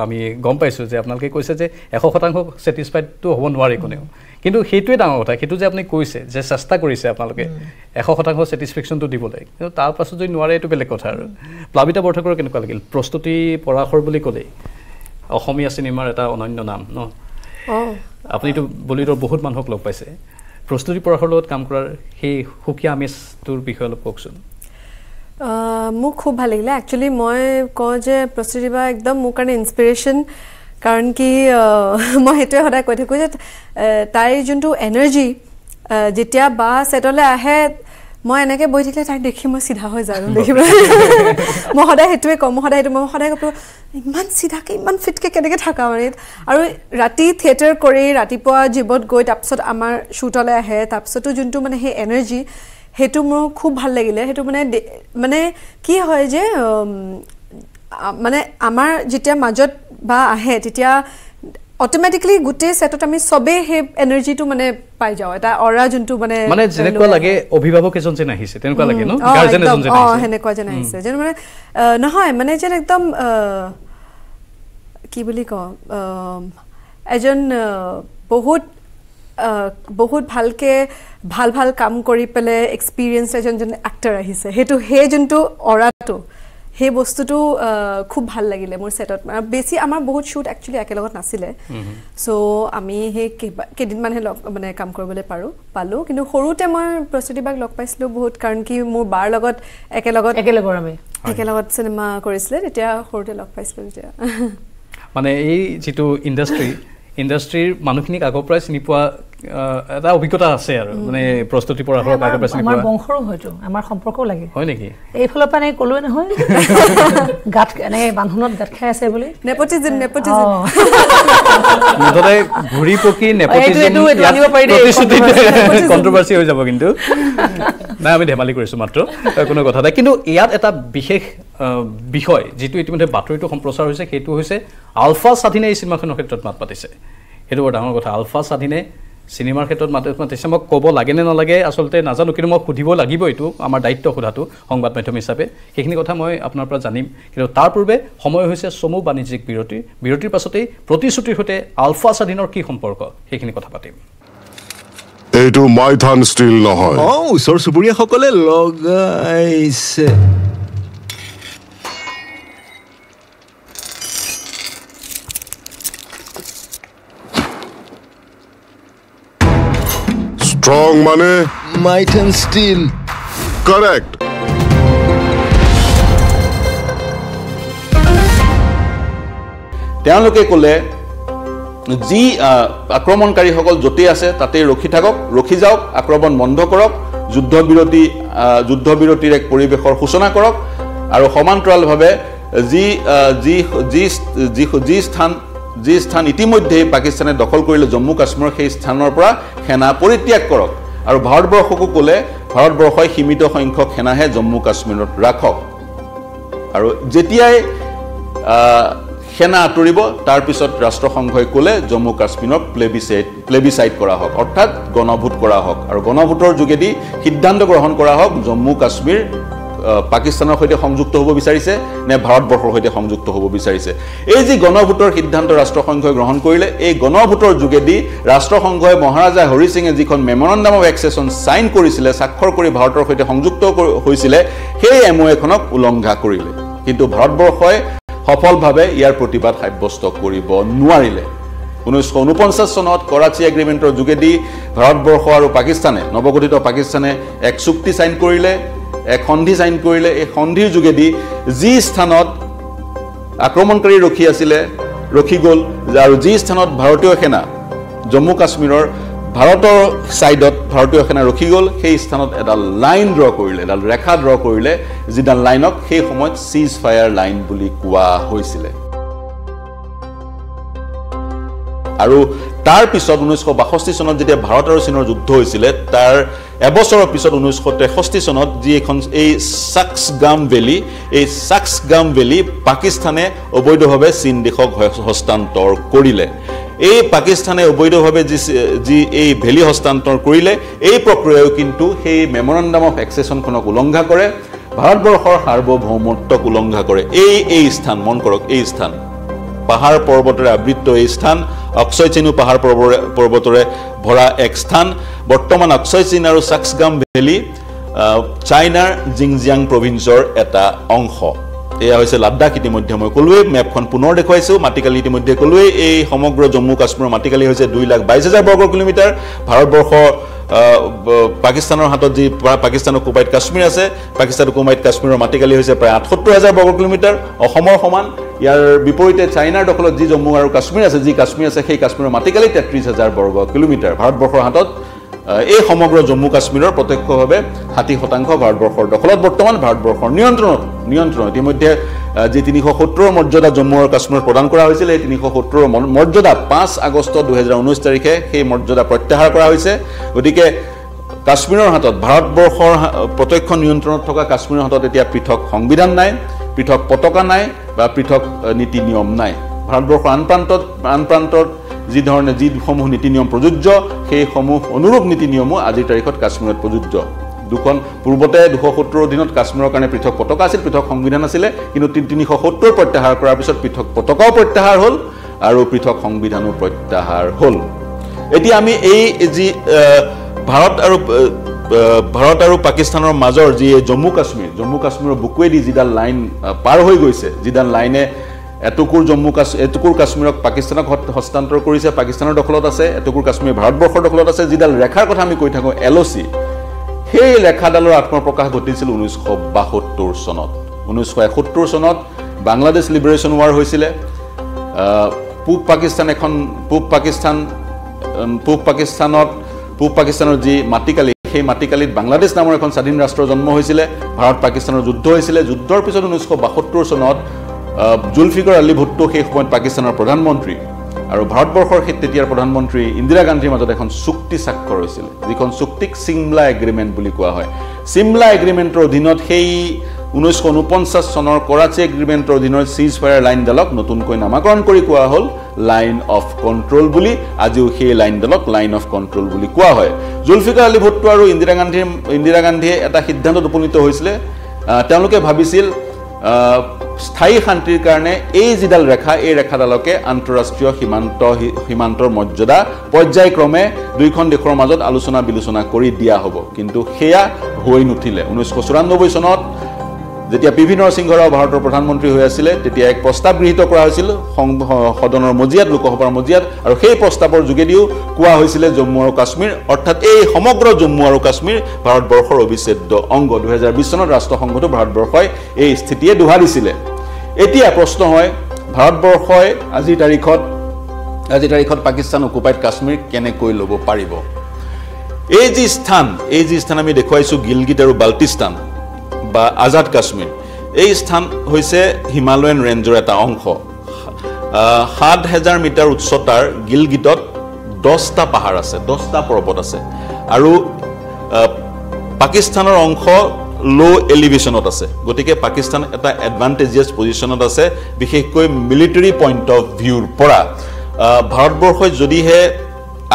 আমি গম পাইছোঁ যে আপোনালোকে কৈছে যে এশ শতাংশ ছেটিছফাইডটো হ'ব নোৱাৰে কোনেও। কিন্তু সেইটোৱে ডাঙৰ কথা সেইটো যে আপুনি কৈছে যে চেষ্টা কৰিছে আপোনালোকে এশ শতাংশ ছেটিছফেকশ্যনটো দিবলৈ কিন্তু তাৰ পাছত যদি নোৱাৰে এইটো বেলেগ কথা আৰু। প্লাবিতা বৰঠাকুৰৰ কেনেকুৱা লাগিল? প্ৰস্তুতি পৰাশৰ বুলি ক'লেই। অসমীয়া চিনেমাৰ এটা অনন্য নাম ন? অঁ। আপুনিতো বলিউডৰ বহুত মানুহক লগ পাইছে। প্ৰস্তুতি পৰাশৰ লগত কাম কৰাৰ সেই সুকীয়া আমেজটোৰ বিষয়ে অলপ কওকচোন। মোক খুব ভাল লাগিলে। একচুৱেলি মই কওঁ যে প্ৰস্তুতি বা একদম মোৰ কাৰণে ইনস্পিৰেশ্যন কাৰণ কি *laughs* মই সেইটোৱে সদায় কৈ থাকোঁ যে তাইৰ যোনটো এনাৰ্জি যেতিয়া বা ছেটলৈ আহে মই এনেকৈ বহি থাকিলে তাইক দেখি মই চিধা হৈ যাওঁ দেখিবলৈ মই সদায় সেইটোৱে কওঁ মই সদায় সেইটো মই সদায় কওঁ ইমান চিধাকৈ ইমান ফিটকৈ কেনেকৈ থাকা মানে আৰু ৰাতি থিয়েটাৰ কৰি ৰাতিপুৱা জিমত গৈ তাৰপিছত আমাৰ শ্বুটলৈ আহে তাৰপিছতো যোনটো মানে সেই এনাৰ্জি সেইটো মোৰ খুব ভাল লাগিলে। সেইটো মানে মানে কি হয় যে মানে আমাৰ যেতিয়া মাজত বা আহে তেতিয়া অট'মেটিকলি গোটেই ছেটত আমি চবেই সেই এনাৰ্জিটো মানে পাই যাওঁ। এটা অৰা যোনটো মানে মানে যেনেকুৱা লাগে অভিভাৱক এজন যেন আহিছে তেনেকুৱা লাগে ন? অঁ, গাৰ্জেন এজন যেন অঁ, আহিছে। সেনেকুৱা যেন আহিছে। যেন মানে নহয় মানে যেন একদম কি বুলি কওঁ এজন বহুত বহুত ভালকে ভাল ভাল কাম কৰি পেলাই এক্সপিৰিয়েঞ্চ এজন যোন এক্টাৰ আহিছে। সেইটো সেই যোনটো অৰাটো সেই বস্তুটো খুব ভাল লাগিলে মোৰ ছেটত বেছি আমাৰ বহুত শ্বুট একচুৱেলি একেলগত নাছিলে। চ' আমি সেই কেইবা কেইদিনমানহে লগ মানে কাম কৰিবলৈ পাৰোঁ পালোঁ। কিন্তু সৰুতে মই প্ৰস্তুতিবাক লগ পাইছিলোঁ বহুত কাৰণ কি মোৰ বাৰ লগত একেলগত একেলগৰ আমি। একেলগত চিনেমা কৰিছিলে। তেতিয়া সৰুতে লগ পাইছিলোঁ তেতিয়া মানে এই যিটো ইণ্ডাষ্ট্ৰী ইণ্ডাষ্ট্ৰীৰ *laughs* মানুহখিনিক আগৰ পৰাই চিনি পোৱা এটা অভিজ্ঞতা আছে আৰু। মানে প্ৰস্তুতি পৰাশৰক আগৰ পৰা চিনি আমাৰ বংশৰো হয়তো আমাৰ সম্পৰ্কও লাগে। হয় নেকি? এইফালৰ পৰা এনেকৈ ক'লোৱে নহয়। *laughs* গাঁত এনেকৈ বান্ধোনত গাঁত খাই আছে বুলি। নেপটিজিম নেপটিজিম অঁ। *laughs* মুঠতে ঘূৰি পকি পাৰি দেই, কণ্ট্ৰভাৰ্চি হৈ যাব কিন্তু। নাই আমি ধেমালি কৰিছোঁ মাত্ৰ কোনো কথা নাই। কিন্তু ইয়াত এটা বিশেষ বিষয় যিটো ইতিমধ্যে বাতৰিটো সম্প্ৰচাৰ হৈছে সেইটো হৈছে আলফা স্বাধীনে এই চিনেমাখনৰ ক্ষেত্ৰত মাত পাতিছে। সেইটো বৰ ডাঙৰ কথা। আলফা স্বাধীনে চিনেমাৰ ক্ষেত্ৰত মাত মাতিছে মই ক'ব লাগে নে নালাগে? আচলতে নাজানো কিন্তু মই সুধিব লাগিব এইটো আমাৰ দায়িত্ব সোধাটো সংবাদ মাধ্যম হিচাপে। সেইখিনি কথা মই আপোনাৰ পৰা জানিম। কিন্তু তাৰ পূৰ্বে সময় হৈছে চমু বাণিজ্যিক বিৰতিৰ বিৰতিৰ পাছতেই প্ৰতিশ্ৰুতিৰ সৈতে আলফা স্বাধীনৰ কি সম্পৰ্ক? সেইখিনি কথা পাতিম। এইটো মাইথান ষ্টীল নহয়। অ ওচৰ চুবুৰীয়াসকলে লগাইছে। ষ্ট্ৰং মানে মাইথেন ষ্টীল কাৰেক্ট তেওঁলোকে ক'লে যি আক্ৰমণকাৰীসকল য'তেই আছে তাতেই ৰখি থাকক ৰখি যাওক আক্ৰমণ বন্ধ কৰক যুদ্ধবিৰতি আহ, যুদ্ধবিৰতিৰ এক পৰিৱেশৰ সূচনা কৰক আৰু সমান্তৰালভাৱে যি যি যি যি স্থান যি স্থান ইতিমধ্যেই পাকিস্তানে দখল কৰিলে জম্মু কাশ্মীৰৰ সেই স্থানৰ পৰা সেনা পৰিত্যাগ কৰক। আৰু ভাৰতবৰ্ষকো ক'লে ভাৰতবৰ্ষই সীমিত সংখ্যক সেনাহে জম্মু কাশ্মীৰত ৰাখক। আৰু যেতিয়াই সেনা আঁতৰিব তাৰপিছত ৰাষ্ট্ৰসংঘই ক'লে জম্মু কাশ্মীৰক প্লেবিচাইট প্লেবিচাইট কৰা হওক অৰ্থাৎ গণভোট কৰা হওক। আৰু গণভোটৰ যোগেদি সিদ্ধান্ত গ্ৰহণ কৰা হওক জম্মু কাশ্মীৰ পাকিস্তানৰ সৈতে সংযুক্ত হ'ব বিচাৰিছে নে ভাৰতবৰ্ষৰ সৈতে সংযুক্ত হ'ব বিচাৰিছে? এই যি গণভোটৰ সিদ্ধান্ত ৰাষ্ট্ৰসংঘই গ্ৰহণ কৰিলে এই গণভোটৰ যোগেদি ৰাষ্ট্ৰসংঘই মহাৰাজা হৰি সিঙে যিখন মেমৰেণ্ডাম অফ এক্সেছন ছাইন কৰিছিলে স্বাক্ষৰ কৰি ভাৰতৰ সৈতে সংযুক্ত হৈছিলে সেই এম অ' এখনক উলংঘা কৰিলে। কিন্তু ভাৰতবৰ্ষই সফলভাৱে ইয়াৰ প্ৰতিবাদ সাব্যস্ত কৰিব নোৱাৰিলে। ঊনৈছশ ঊনপঞ্চাছ চনত কৰাচী এগ্ৰিমেণ্টৰ যোগেদি ভাৰতবৰ্ষ আৰু পাকিস্তানে নৱগঠিত পাকিস্তানে এক চুক্তি ছাইন কৰিলে। এক সন্ধি ছাইন কৰিলে এই সন্ধিৰ যোগেদি যি স্থানত আক্ৰমণকাৰী ৰখি আছিলে ৰখি গ'ল আৰু যি স্থানত ভাৰতীয় সেনা জম্মু কাশ্মীৰৰ ভাৰতৰ ছাইডত ভাৰতীয় সেনা ৰখি গ'ল সেই স্থানত এডাল লাইন ড্ৰ কৰিলে এডাল ৰেখা ড্ৰ কৰিলে যিডাল লাইনক সেই সময়ত চিজ ফায়াৰ লাইন বুলি কোৱা হৈছিলে। আৰু তাৰ পিছত ঊনৈছশ বাষষ্ঠি চনত যেতিয়া ভাৰত আৰু চীনৰ যুদ্ধ হৈছিলে তাৰ এবছৰৰ পিছত ঊনৈছশ তেষষ্ঠি চনত যি এখন এই চাক্সগাম ভেলী এই চাক্সগাম ভেলী পাকিস্তানে অবৈধভাৱে চীন দেশক হস্তান্তৰ কৰিলে। এই পাকিস্তানে অবৈধভাৱে যি যি এই ভেলী হস্তান্তৰ কৰিলে এই প্ৰক্ৰিয়াও কিন্তু সেই মেমৰেণ্ডাম অফ এক্সেছনখনক উলংঘা কৰে ভাৰতবৰ্ষৰ সাৰ্বভৌমত্বক উলংঘা কৰে। এই এই স্থান মন কৰক এই স্থান। পাহাৰ পৰ্বতেৰে আবৃত্ত এই স্থান অক্ষয় চিনো পাহাৰ পৰ্বৰে পৰ্বতৰে ভৰা এক স্থান। বৰ্তমান অক্ষয় চিন আৰু চাক্সগাম ভেলী চাইনাৰ জিংজিয়াং প্ৰভিন্সৰ এটা অংশ। এয়া হৈছে লাডাখ ইতিমধ্যে মই ক'লোৱেই মেপখন পুনৰ দেখুৱাইছোঁ মাটিকালি ইতিমধ্যে ক'লোৱেই এই সমগ্ৰ জম্মু কাশ্মীৰৰ মাটিকালি হৈছে দুই লাখ বাইছ হাজাৰ বৰ্গ কিলোমিটাৰ। ভাৰতবৰ্ষ পাকিস্তানৰ হাতত যি পাকিস্তানৰ কুমাইত কাশ্মীৰ আছে পাকিস্তানৰ কুমাইত কাশ্মীৰৰ মাটিকালি হৈছে প্ৰায় আঠসত্তৰ হাজাৰ বৰ্গ কিলোমিটাৰ। অসমৰ সমান ইয়াৰ বিপৰীতে চাইনাৰ দখলত যি জম্মু আৰু কাশ্মীৰ আছে যি কাশ্মীৰ আছে সেই কাশ্মীৰৰ মাটিকালি তেত্ৰিছ হাজাৰ বৰ্গ কিলোমিটাৰ। ভাৰতবৰ্ষৰ হাতত এই সমগ্ৰ জম্মু কাশ্মীৰৰ প্ৰত্যক্ষভাৱে ষাঠি শতাংশ ভাৰতবৰ্ষৰ দখলত। বৰ্তমান ভাৰতবৰ্ষৰ নিয়ন্ত্ৰণত নিয়ন্ত্ৰণ ইতিমধ্যে যি তিনিশ সত্তৰৰ মৰ্যাদা জম্মু আৰু কাশ্মীৰত প্ৰদান কৰা হৈছিল সেই তিনিশ সত্তৰৰ ম- মৰ্যাদা পাঁচ আগষ্ট দুহেজাৰ ঊনৈছ তাৰিখে সেই মৰ্যাদা প্ৰত্যাহাৰ কৰা হৈছে। গতিকে কাশ্মীৰৰ হাতত ভাৰতবৰ্ষৰ প্ৰত্যক্ষ নিয়ন্ত্ৰণত থকা কাশ্মীৰৰ হাতত এতিয়া পৃথক সংবিধান নাই পৃথক পতাকা নাই বা পৃথক নীতি নিয়ম নাই। ভাৰতবৰ্ষৰ আন প্ৰান্তত আন প্ৰান্তত যি ধৰণে যিসমূহ নীতি নিয়ম প্ৰযোজ্য সেইসমূহ অনুৰূপ নীতি নিয়মো আজিৰ তাৰিখত কাশ্মীৰত প্ৰযোজ্য। দুখন পূৰ্বতে দুশ সত্তৰৰ অধীনত কাশ্মীৰৰ কাৰণে পৃথক পতাকা আছিল পৃথক সংবিধান আছিলে কিন্তু তিনিশ সত্তৰ প্ৰত্যাহাৰ কৰাৰ পিছত পৃথক পতাকাও প্ৰত্যাহাৰ হ'ল আৰু পৃথক সংবিধানো প্ৰত্যাহাৰ হ'ল। এতিয়া আমি এই যি ভাৰত আৰু ভাৰত আৰু পাকিস্তানৰ মাজৰ যি জম্মু কাশ্মীৰ জম্মু কাশ্মীৰৰ বুকুৱেদি যিডাল লাইন পাৰ হৈ গৈছে যিডাল লাইনে এটুকুৰ জম্মু কাশ্মীৰ এটুকুৰ কাশ্মীৰক পাকিস্তানক হস্তান্তৰ কৰিছে পাকিস্তানৰ দখলত আছে এটুকুৰ কাশ্মীৰ ভাৰতবৰ্ষৰ দখলত আছে যিডাল ৰেখাৰ কথা আমি কৈ থাকোঁ এল অ' চি সেই ৰেখাডালৰ আত্মপ্ৰকাশ ঘটিছিল ঊনৈছশ বাসত্তৰ চনত। ঊনৈছশ এসত্তৰ চনত বাংলাদেশ লিবাৰেশ্যন ৱাৰ হৈছিলে। পূব পাকিস্তান এখন পূব পাকিস্তান পূব পাকিস্তানত পূব পাকিস্তানৰ যি মাটিকালি সেই মাটিকালিত বাংলাদেশ নামৰ এখন স্বাধীন ৰাষ্ট্ৰৰ জন্ম হৈছিলে। ভাৰত পাকিস্তানৰ যুদ্ধ হৈছিলে। যুদ্ধৰ পিছত ঊনৈছশ বাসত্তৰ চনত জুলফিকৰ আলী ভুট্টো সেই সময়ত পাকিস্তানৰ প্ৰধানমন্ত্ৰী আৰু ভাৰতবৰ্ষৰ সেই তেতিয়াৰ প্ৰধানমন্ত্ৰী ইন্দিৰা গান্ধীৰ মাজত এখন চুক্তি স্বাক্ষৰ হৈছিল যিখন চুক্তিক চিমলা এগ্ৰিমেণ্ট বুলি কোৱা হয়। চিমলা এগ্ৰিমেণ্টৰ অধীনত সেই ঊনৈছশ ঊনপঞ্চাছ চনৰ কৰাচী এগ্ৰিমেণ্টৰ অধীনত চিজ ফায়াৰ লাইনডালক নতুনকৈ নামাকৰণ কৰি কোৱা হ'ল লাইন অফ কণ্ট্ৰল বুলি আজিও সেই লাইনডালক লাইন অফ কণ্ট্ৰল বুলি কোৱা হয়। জুলফিকাৰ আলী ভুট্টো আৰু ইন্দিৰা গান্ধীৰ ইন্দিৰা গান্ধীয়ে এটা সিদ্ধান্তত উপনীত হৈছিলে। তেওঁলোকে ভাবিছিল স্থায়ী শান্তিৰ কাৰণে এই যিডাল ৰেখা এই ৰেখাডালকে আন্তঃৰাষ্ট্ৰীয় সীমান্ত সীমান্তৰ মৰ্যাদা পৰ্যায়ক্ৰমে দুয়োখন দেশৰ মাজত আলোচনা বিলোচনা কৰি দিয়া হ'ব। কিন্তু সেয়া হৈ নুঠিলে। ঊনৈছশ চৌৰান্নব্বৈ চনত যেতিয়া পি ভি নৰসিংহৰাও ভাৰতৰ প্ৰধানমন্ত্ৰী হৈ আছিলে তেতিয়া এক প্ৰস্তাৱ গৃহীত কৰা হৈছিল সদনৰ মজিয়াত লোকসভাৰ মজিয়াত আৰু সেই প্ৰস্তাৱৰ যোগেদিও কোৱা হৈছিলে জম্মু আৰু কাশ্মীৰ অৰ্থাৎ এই সমগ্ৰ জম্মু আৰু কাশ্মীৰ ভাৰতবৰ্ষৰ অবিচ্ছেদ্য অংগ। দুহেজাৰ বিছ চনত ৰাষ্ট্ৰসংঘতো ভাৰতবৰ্ষই এই স্থিতিয়ে দোহাৰিছিলে এতিয়া প্ৰশ্ন হয় ভাৰতবৰ্ষই আজিৰ তাৰিখত আজিৰ তাৰিখত পাকিস্তান অকুপাইড কাশ্মীৰ কেনেকৈ ল'ব পাৰিব? এই যি স্থান এই যি স্থান আমি দেখুৱাইছোঁ গিলগিট আৰু বাল্টিস্তান বা আজাদ কাশ্মীৰ। এই স্থান হৈছে হিমালয়ান ৰেঞ্জৰ এটা অংশ। সাত হেজাৰ মিটাৰ উচ্চতাৰ গিলগিটত দহটা পাহাৰ আছে দহটা পৰ্বত আছে। আৰু পাকিস্তানৰ অংশ ল' এলিভেশ্যনত আছে। গতিকে পাকিস্তান এটা এডভান্টেজিয়াছ পজিশ্যনত আছে বিশেষকৈ মিলিটাৰী পইণ্ট অফ ভিউৰ পৰা। ভাৰতবৰ্ষই যদিহে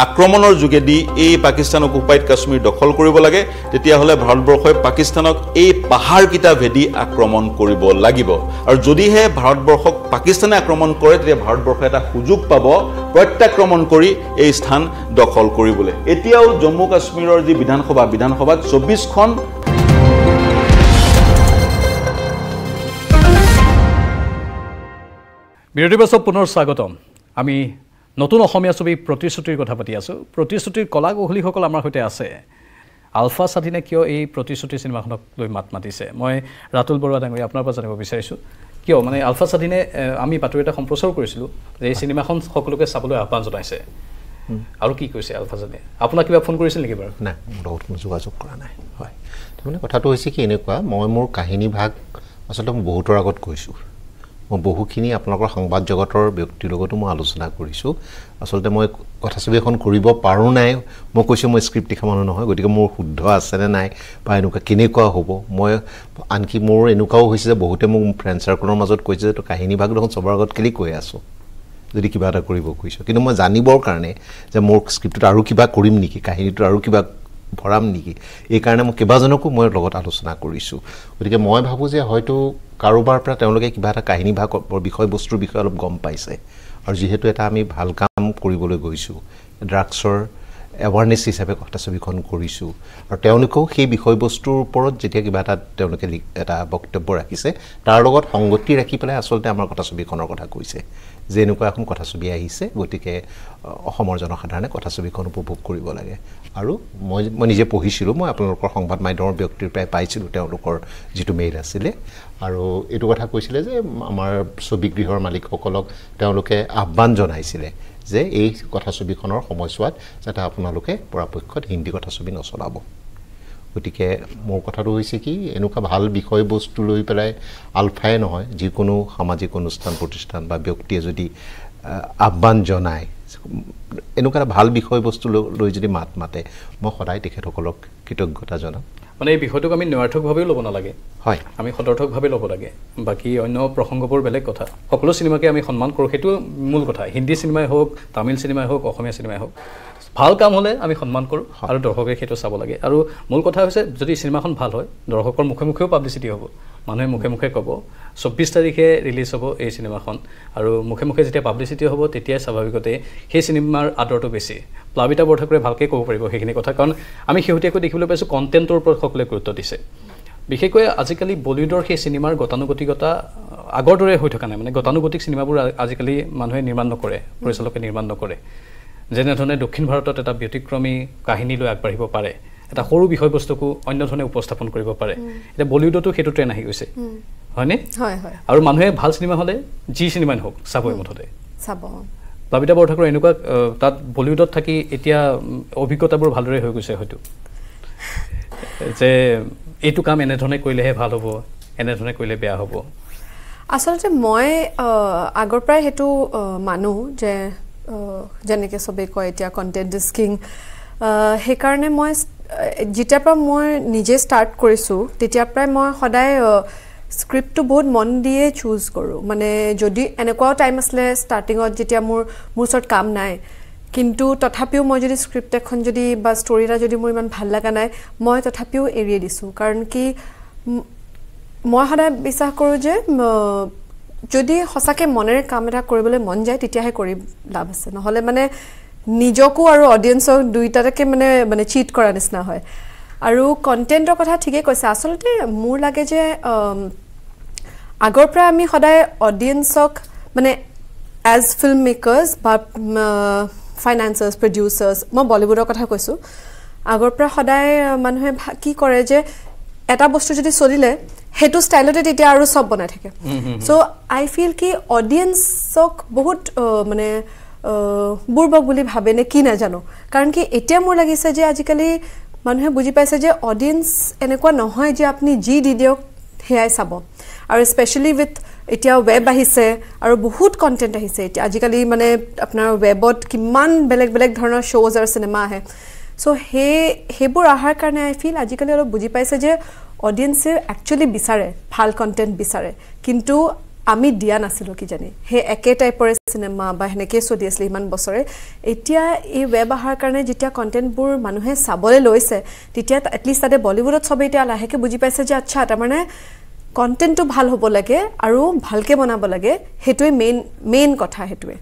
আক্ৰমণৰ যোগেদি এই পাকিস্তান অকুপাইড কাশ্মীৰ দখল কৰিব লাগে তেতিয়াহ'লে ভাৰতবৰ্ষই পাকিস্তানক এই পাহাৰকেইটা ভেদি আক্ৰমণ কৰিব লাগিব। আৰু যদিহে ভাৰতবৰ্ষক পাকিস্তানে আক্ৰমণ কৰে তেতিয়া ভাৰতবৰ্ষই এটা সুযোগ পাব প্ৰত্যাক্ৰমণ কৰি এই স্থান দখল কৰিবলৈ। এতিয়াও জম্মু কাশ্মীৰৰ যি বিধানসভা বিধানসভাত চৌব্বিছখন বিৰতিৰ পাছত পুনৰ স্বাগতম। আমি নতুন অসমীয়া ছবি প্ৰতিশ্ৰুতিৰ কথা পাতি আছোঁ। প্ৰতিশ্ৰুতিৰ কলা কৌশলীসকল আমাৰ সৈতে আছে। আলফা স্বাধীনে কিয় এই প্ৰতিশ্ৰুতি চিনেমাখনক লৈ মাত মাতিছে? মই ৰাতুল বৰুৱা ডাঙৰীয়া আপোনাৰ পৰা জানিব বিচাৰিছোঁ। কিয়? মানে আলফা স্বাধীনে আমি বাতৰি এটা সম্প্ৰচাৰ কৰিছিলোঁ যে এই চিনেমাখন সকলোকে চাবলৈ আহ্বান জনাইছে। আৰু কি কৈছে আলফা স্বাধীনে? আপোনাক কিবা ফোন কৰিছিল নেকি বাৰু? নাই মোৰ লগত কোনো যোগাযোগ কৰা নাই। হয়। তাৰমানে কথাটো হৈছে কি এনেকুৱা মই মোৰ কাহিনী ভাগ আচলতে মই বহুতৰ আগত কৈছোঁ। মই বহুখিনি আপোনালোকৰ সংবাদ জগতৰ ব্যক্তিৰ লগতো মই আলোচনা কৰিছোঁ। আচলতে মই কথাছবি এখন কৰিব পাৰোঁ নাই মই কৈছোঁ মই স্ক্ৰিপ্ট লিখা মানুহ নহয় গতিকে মোৰ শুদ্ধ আছেনে নাই বা এনেকুৱা কেনেকুৱা হ'ব মই আনকি মোৰ এনেকুৱাও হৈছে যে বহুতে মোক ফ্ৰেণ্ড চাৰ্কলৰ মাজত কৈছে যে তই কাহিনী ভাগ দেখোন চবৰ আগত কেলি কৈ আছোঁ যদি কিবা এটা কৰিব খুজিছোঁ কিন্তু মই জানিবৰ কাৰণে যে মোৰ স্ক্ৰিপ্টটোত আৰু কিবা কৰিম নেকি কাহিনীটোত আৰু কিবা ভৰাম নেকি এইকাৰণে মই কেইবাজনকো মই লগত আলোচনা কৰিছোঁ। গতিকে মই ভাবোঁ যে হয়তো কাৰোবাৰ পৰা তেওঁলোকে কিবা এটা কাহিনী ভাগ বিষয়বস্তুৰ বিষয়ে অলপ গম পাইছে। আৰু যিহেতু এটা আমি ভাল কাম কৰিবলৈ গৈছোঁ ড্ৰাগছৰ এৱাৰনেছ হিচাপে কথাছবিখন কৰিছোঁ। আৰু তেওঁলোকেও সেই বিষয়বস্তুৰ ওপৰত যেতিয়া কিবা এটা তেওঁলোকে এটা বক্তব্য ৰাখিছে তাৰ লগত সংগতি ৰাখি পেলাই আচলতে আমাৰ কথাছবিখনৰ কথা কৈছে। যে এনেকুৱা এখন কথাছবি আহিছে গতিকে অসমৰ জনসাধাৰণে কথাছবিখন উপভোগ কৰিব লাগে। আৰু মই মই নিজে পঢ়িছিলোঁ মই আপোনালোকৰ সংবাদ মাধ্যমৰ ব্যক্তিৰ পৰাই পাইছিলোঁ তেওঁলোকৰ যিটো মেইল আছিলে। আৰু এইটো কথা কৈছিলে যে আমাৰ ছবিগৃহৰ মালিকসকলক তেওঁলোকে আহ্বান জনাইছিলে যে এই কথাছবিখনৰ সময়ছোৱাত যাতে আপোনালোকে পৰাপক্ষত হিন্দী কথাছবি নচলাব। গতিকে মোৰ কথাটো হৈছে কি এনেকুৱা ভাল বিষয়বস্তু লৈ পেলাই আলফাই নহয় যিকোনো সামাজিক অনুষ্ঠান প্ৰতিষ্ঠান বা ব্যক্তিয়ে যদি আহ, আহ্বান জনায় এনেকুৱা এটা ভাল বিষয়বস্তু লৈ- লৈ যদি মাত মাতে মই সদায় তেখেতসকলক কৃতজ্ঞতা জনাম। মানে এই বিষয়টোক আমি নিৰাৰ্থকভাৱেও ল'ব নালাগে। হয়। আমি সদৰ্থকভাৱে ল'ব লাগে। বাকী অন্য প্ৰসংগবোৰ বেলেগ কথা। সকলো চিনেমাকে আমি সন্মান কৰোঁ সেইটো মূল কথা। হিন্দী চিনেমাই হওক তামিল চিনেমাই হওক অসমীয়া চিনেমাই হওক। ভাল কাম হ'লে আমি সন্মান কৰোঁ আৰু দৰ্শকে সেইটো চাব লাগে। আৰু মূল কথা হৈছে যদি চিনেমাখন ভাল হয় দৰ্শকৰ মুখে মুখেও পাব্লিচিটি হ'ব। মানুহে মুখে মুখে ক'ব চৌব্বিছ তাৰিখে ৰিলিজ হ'ব এই চিনেমাখন। আৰু মুখে মুখে যেতিয়া পাব্লিচিটি হ'ব তেতিয়াই স্বাভাৱিকতে সেই চিনেমাৰ আদৰটো বেছি। প্লাবিতা বৰঠাকুৰে ভালকৈ ক'ব পাৰিব সেইখিনি কথা কাৰণ আমি শেহতীয়াকৈ দেখিবলৈ পাইছোঁ কণ্টেণ্টৰ ওপৰত সকলোৱে গুৰুত্ব দিছে। বিশেষকৈ আজিকালি বলিউডৰ সেই চিনেমাৰ গতানুগতিকতা আগৰ দৰে হৈ থকা নাই। মানে গতানুগতিক চিনেমাবোৰ আজিকালি মানুহে নিৰ্মাণ নকৰে পৰিচালকে নিৰ্মাণ নকৰে। যেনেধৰণে দক্ষিণ ভাৰতত এটা ব্যতিক্ৰমী কাহিনী লৈ আগবাঢ়িব পাৰে এটা সৰু বিষয়বস্তুকো অন্য ধৰণে উপস্থাপন কৰিব পাৰে। এতিয়া বলিউডতো সেইটো ট্ৰেণ্ড আহি গৈছে। হয়নে? হয় হয়। আৰু মানুহে ভাল চিনেমা হ'লে যি চিনেমাই নহওক চাবই মুঠতে। চাব প্লাবিতা বৰঠাকুৰ এনেকুৱা তাত বলিউডত থাকি এতিয়া অভিজ্ঞতাবোৰ ভালদৰে হৈ গৈছে হয়তো। যে এইটো কাম এনেধৰণে কৰিলেহে ভাল হ'ব এনেধৰণে কৰিলে বেয়া হ'ব। আচলতে মই আগৰ পৰাই সেইটো মানো যে যেনেকৈ চবেই কয় এতিয়া কণ্টেণ্ট ইজ কিং সেইকাৰণে মই যেতিয়াৰ পৰা মই নিজে ষ্টাৰ্ট কৰিছোঁ তেতিয়াৰ পৰাই মই সদায় স্ক্ৰিপ্টটো বহুত মন দিয়ে চুজ কৰোঁ। মানে যদি এনেকুৱাও টাইম আছিলে ষ্টাৰ্টিঙত যেতিয়া মোৰ মোৰ ওচৰত কাম নাই কিন্তু তথাপিও মই যদি স্ক্ৰিপ্ট এখন যদি বা ষ্টৰি এটা যদি মোৰ ইমান ভাল লগা নাই মই তথাপিও এৰিয়ে দিছোঁ। কাৰণ কি মই সদায় বিশ্বাস কৰোঁ যে যদি সঁচাকৈ মনেৰে কাম এটা কৰিবলৈ মন যায় তেতিয়াহে কৰি লাভ আছে। নহ'লে মানে নিজকো আৰু অডিয়েঞ্চক দুইটাকে মানে মানে চিট কৰা নিচিনা হয়। আৰু কণ্টেণ্টৰ কথা ঠিকেই কৈছে। আচলতে মোৰ লাগে যে আগৰ পৰা আমি সদায় অডিয়েঞ্চক মানে এজ ফিল্ম মেকাৰ্ছ বা ফাইনেন্সাৰ্ছ প্ৰডিউচাৰ্ছ মই বলিউডৰ কথা কৈছোঁ আগৰ পৰা সদায় মানুহে কি কৰে যে এটা বস্তু যদি চলিলে সেইটো ষ্টাইলতে তেতিয়া আৰু চব বনাই থাকে। চ' আই ফিল কি অডিয়েঞ্চক বহুত মানে বুৰ্বক বুলি ভাবে নে কি নাজানো। কাৰণ কি এতিয়া মোৰ লাগিছে যে আজিকালি মানুহে বুজি পাইছে যে অডিয়েঞ্চ এনেকুৱা নহয় যে আপুনি যি দি দিয়ক সেয়াই চাব। আৰু স্পেচিয়েলি উইথ এতিয়া ৱেব আহিছে আৰু বহুত কণ্টেণ্ট আহিছে। এতিয়া আজিকালি মানে আপোনাৰ ৱেবত কিমান বেলেগ বেলেগ ধৰণৰ শ্ব'জ আৰু চিনেমা আহে। চ' সেই সেইবোৰ অহাৰ কাৰণে আই ফিল আজিকালি অলপ বুজি পাইছে যে অডিয়েঞ্চে একচুৱেলি বিচাৰে ভাল কণ্টেণ্ট বিচাৰে কিন্তু আমি দিয়া নাছিলোঁ কিজানি। সেই একে টাইপৰে চিনেমা বা সেনেকৈ চলি আছিলে ইমান বছৰে। এতিয়া এই ৱেব অহাৰ কাৰণে যেতিয়া কণ্টেণ্টবোৰ মানুহে চাবলৈ লৈছে তেতিয়া এটলিষ্ট তাতে বলিউডত চবেই এতিয়া লাহেকৈ বুজি পাইছে যে আচ্ছা তাৰমানে কণ্টেণ্টটো ভাল হ'ব লাগে আৰু ভালকৈ বনাব লাগে সেইটোৱে মেইন মেইন কথা সেইটোৱে।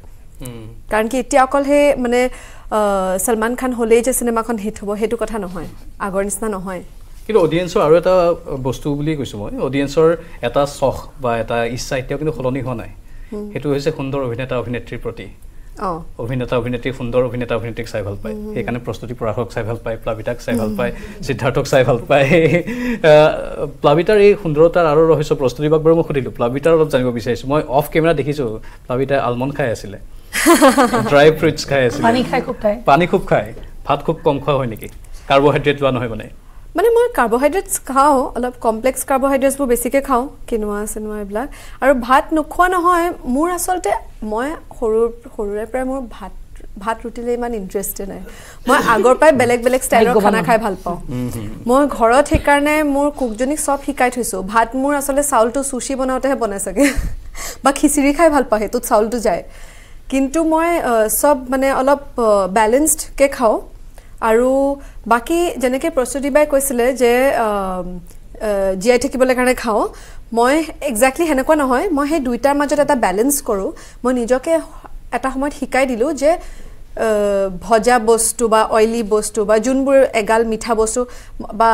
কাৰণ কি এতিয়া অকল সেই মানে সলমান খান হ'লেই যে চিনেমাখন হিট হ'ব সেইটো কথা নহয়। আগৰ নিচিনা নহয়। কিন্তু অডিয়েঞ্চৰ আৰু এটা বস্তু বুলি কৈছোঁ মই অডিয়েঞ্চৰ এটা চখ বা এটা ইচ্ছা এতিয়াও কিন্তু সলনি হোৱা নাই। সেইটো হৈছে সুন্দৰ অভিনেতা অভিনেত্ৰীৰ প্ৰতি। অভিনেতা অভিনেত্ৰী সুন্দৰ অভিনেতা অভিনেত্ৰীক চাই ভাল পায়। সেইকাৰণে প্ৰস্তুতি পৰাশক চাই ভাল পায় প্লাবিতাক চাই ভাল পায় সিদ্ধাৰ্থক চাই ভাল পায়। প্লাবিতাৰ এই সুন্দৰতাৰ আৰু ৰহস্য প্ৰস্তুতি বাক বাৰু মই সুধিলোঁ প্লাবিতাৰ অলপ জানিব বিচাৰিছোঁ। মই অফ কেমেৰা দেখিছোঁ প্লাবিতাই আলমণ্ড খাই আছিলে। *laughs* ড্ৰাই ফ্ৰুটছ খাই আছিলে। পানী খাই খুব খায়। পানী খুব খায় ভাত খুব কম খোৱা হয় নেকি? কাৰ্বহাইড্ৰেট লোৱা নহয় মানে। মানে মই কাৰ্বহাইড্ৰেটছ খাওঁ অলপ কমপ্লেক্স কাৰ্বহাইড্ৰেটছবোৰ বেছিকৈ খাওঁ কিনোৱা চিনোৱা এইবিলাক। আৰু ভাত নোখোৱা নহয় মোৰ আচলতে মই সৰুৰ সৰুৰে পৰাই মোৰ ভাত ভাত ৰুটিলে ইমান ইণ্টাৰেষ্টেড নাই। মই আগৰ পৰাই বেলেগ বেলেগ ষ্টাইলৰ খানা খাই ভাল পাওঁ। মই ঘৰত সেইকাৰণে মোৰ কুকজনীক চব শিকাই থৈছোঁ। ভাত মোৰ আচলতে চাউলটো চুচি বনাওঁতেহে বনাই চাগে। বা খিচিৰি খাই ভাল পাওঁ সেইটোত চাউলটো যায়। কিন্তু মই চব মানে অলপ বেলেঞ্চডকৈ খাওঁ। আৰু বাকী যেনেকৈ প্ৰস্তুতি বাই কৈছিলে যে জীয়াই থাকিবলৈ কাৰণে খাওঁ মই একজেক্টলি সেনেকুৱা নহয়। মই সেই দুইটাৰ মাজত এটা বেলেঞ্চ কৰোঁ। মই নিজকে এটা সময়ত শিকাই দিলোঁ যে ভজা বস্তু বা অইলি বস্তু বা যোনবোৰ এগাল মিঠা বস্তু বা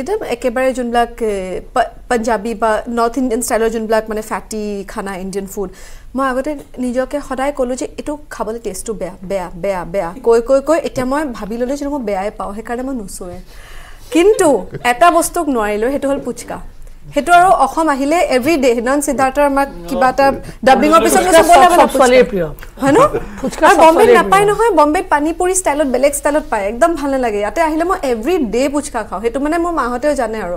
একদম একেবাৰে যোনবিলাক পঞ্জাবী বা নৰ্থ ইণ্ডিয়ান ষ্টাইলৰ যোনবিলাক মানে ফেটি খানা ইণ্ডিয়ান ফুড মই আগতে নিজকে সদায় ক'লোঁ যে এইটো খাবলৈ টেষ্টটো বেয়া বেয়া বেয়া বেয়া। কৈ কৈ কৈ এতিয়া মই ভাবি ল'লোঁ যে মই বেয়াই পাওঁ সেইকাৰণে মই নুচোৱে। কিন্তু এটা বস্তুক নোৱাৰিলোঁ সেইটো হ'ল পুচকা। সেইটো আৰু অসম আহিলে এভৰি ডে হিৰণ সিদ্ধাৰ্থৰ আমাক কিবা এটা ডাবিঙৰ পিছত হয় ন? বম্বেত নাপায় নহয় বম্বেত পানী পুৰি ষ্টাইলত বেলেগ ষ্টাইলত পায়। একদম ভাল নালাগে। ইয়াতে আহিলে মই এভৰি ডে পুচকা খাওঁ। সেইটো মানে মোৰ মাহঁতেও জানে আৰু।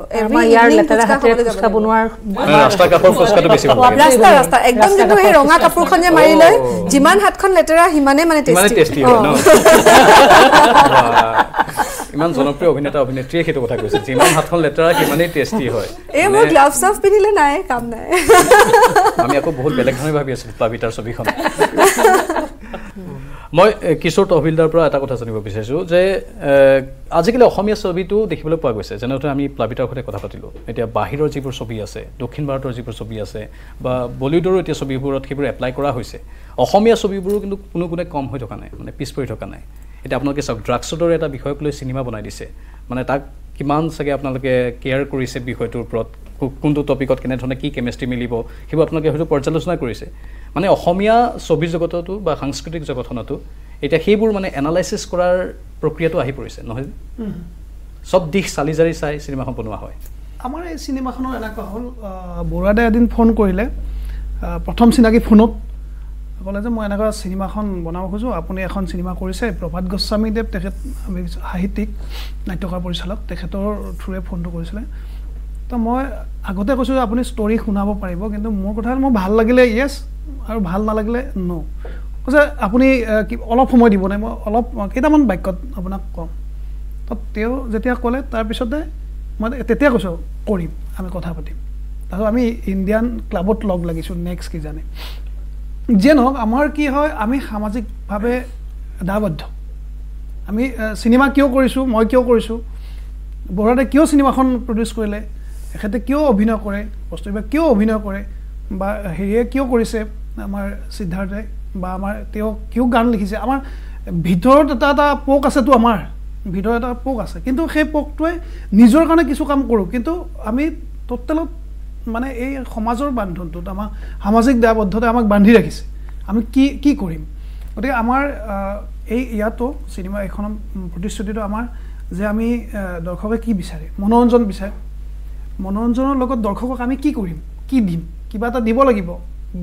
ৰাস্তা ৰাস্তা একদম কিন্তু সেই ৰঙা কাপোৰখন যে মাৰি লয় যিমান হাতখন লেতেৰা সিমানে মানে *laughs* *laughs* ইমান জনপ্ৰিয় অভিনেতা অভিনেত্ৰীয়ে সেইটো কথা কৈছে। যিমান হাতখন লেতেৰা সিমানেই টেষ্টি হয়। এই মোৰ গ্লাভ চাভ পিন্ধিলে নাই কাম নাই। আমি আকৌ বহুত বেলেগ ধৰণে ভাবি আছিলোঁ প্লাবিতাৰ ছবিখন। মই কিশোৰ তহবিলদাৰ পৰা এটা কথা জানিব বিচাৰিছোঁ যে আজিকালি অসমীয়া ছবিটো দেখিবলৈ পোৱা গৈছে। যেনেদৰে আমি প্লাবিতাৰ সৈতে কথা পাতিলোঁ এতিয়া বাহিৰৰ যিবোৰ ছবি আছে দক্ষিণ ভাৰতৰ যিবোৰ ছবি আছে বা বলিউডৰো এতিয়া ছবিবোৰত সেইবোৰ এপ্লাই কৰা হৈছে। অসমীয়া ছবিবোৰো কিন্তু কোনো কোনে কম হৈ থকা নাই মানে পিছ পৰি থকা নাই। এতিয়া আপোনালোকে চাওক ড্ৰাগছৰ দৰে এটা বিষয়ক লৈ চিনেমা বনাই দিছে। মানে তাক কিমান চাগে আপোনালোকে কেয়াৰ কৰিছে বিষয়টোৰ ওপৰত কোনটো টপিকত কেনেধৰণে কি কেমেষ্ট্ৰি মিলিব সেইবোৰ আপোনালোকে হয়তো পৰ্যালোচনা কৰিছে। মানে অসমীয়া ছবি জগততো বা সাংস্কৃতিক জগতখনতো এতিয়া সেইবোৰ মানে এনালাইচিছ কৰাৰ প্ৰক্ৰিয়াটো আহি পৰিছে নহয় চব দিশ চালি জাৰি চাই চিনেমাখন বনোৱা হয়। আমাৰ এই চিনেমাখনৰ এনেকুৱা হ'ল বৰুৱাদাই এদিন ফোন কৰিলে প্ৰথম চিনাকি ফোনত ক'লে যে মই এনেকুৱা চিনেমাখন বনাব খোজোঁ আপুনি এখন চিনেমা কৰিছে প্ৰভাত গোস্বামীদেৱ তেখেত সাহিত্যিক নাট্যকাৰ পৰিচালক তেখেতৰ থ্ৰুৰে ফোনটো কৰিছিলে। তো মই আগতে কৈছোঁ যে আপুনি ষ্টৰি শুনাব পাৰিব কিন্তু মোৰ কথা মোৰ ভাল লাগিলে য়েছ আৰু ভাল নালাগিলে ন' কৈছে আপুনি অলপ সময় দিব নাই মই অলপ কেইটামান বাক্যত আপোনাক ক'ম। তো তেওঁ যেতিয়া ক'লে তাৰপিছতে মই তেতিয়া কৈছোঁ কৰিম আমি কথা পাতিম। তাৰপিছত আমি ইণ্ডিয়ান ক্লাবত লগ লাগিছোঁ নেক্সট কিজানি যিয়ে নহওক আমাৰ কি হয় আমি সামাজিকভাৱে দাবদ্ধ আমি চিনেমা কিয় কৰিছোঁ মই কিয় কৰিছোঁ বৰুৱাদে কিয় চিনেমাখন প্ৰডিউচ কৰিলে এখেতে কিয় অভিনয় কৰে বস্তুবিলাক কিয় অভিনয় কৰে বা হেৰিয়ে কিয় কৰিছে আমাৰ সিদ্ধাৰ্থে বা আমাৰ তেওঁ কিয় গান লিখিছে আমাৰ ভিতৰত এটা এটা পোক আছেতো আমাৰ ভিতৰত এটা পোক আছে। কিন্তু সেই পোকটোৱে নিজৰ কাৰণে কিছু কাম কৰোঁ কিন্তু আমি টোটেলত মানে এই সমাজৰ বান্ধোনটোত আমাৰ সামাজিক দায়বদ্ধতাই আমাক বান্ধি ৰাখিছে। আমি কি কি কৰিম? গতিকে আমাৰ এই ইয়াতো চিনেমা এইখনৰ প্ৰতিশ্ৰুতিটো আমাৰ যে আমি দৰ্শকে কি বিচাৰে? মনোৰঞ্জন বিচাৰে। মনোৰঞ্জনৰ লগত দৰ্শকক আমি কি কৰিম? কি দিম? কিবা এটা দিব লাগিব।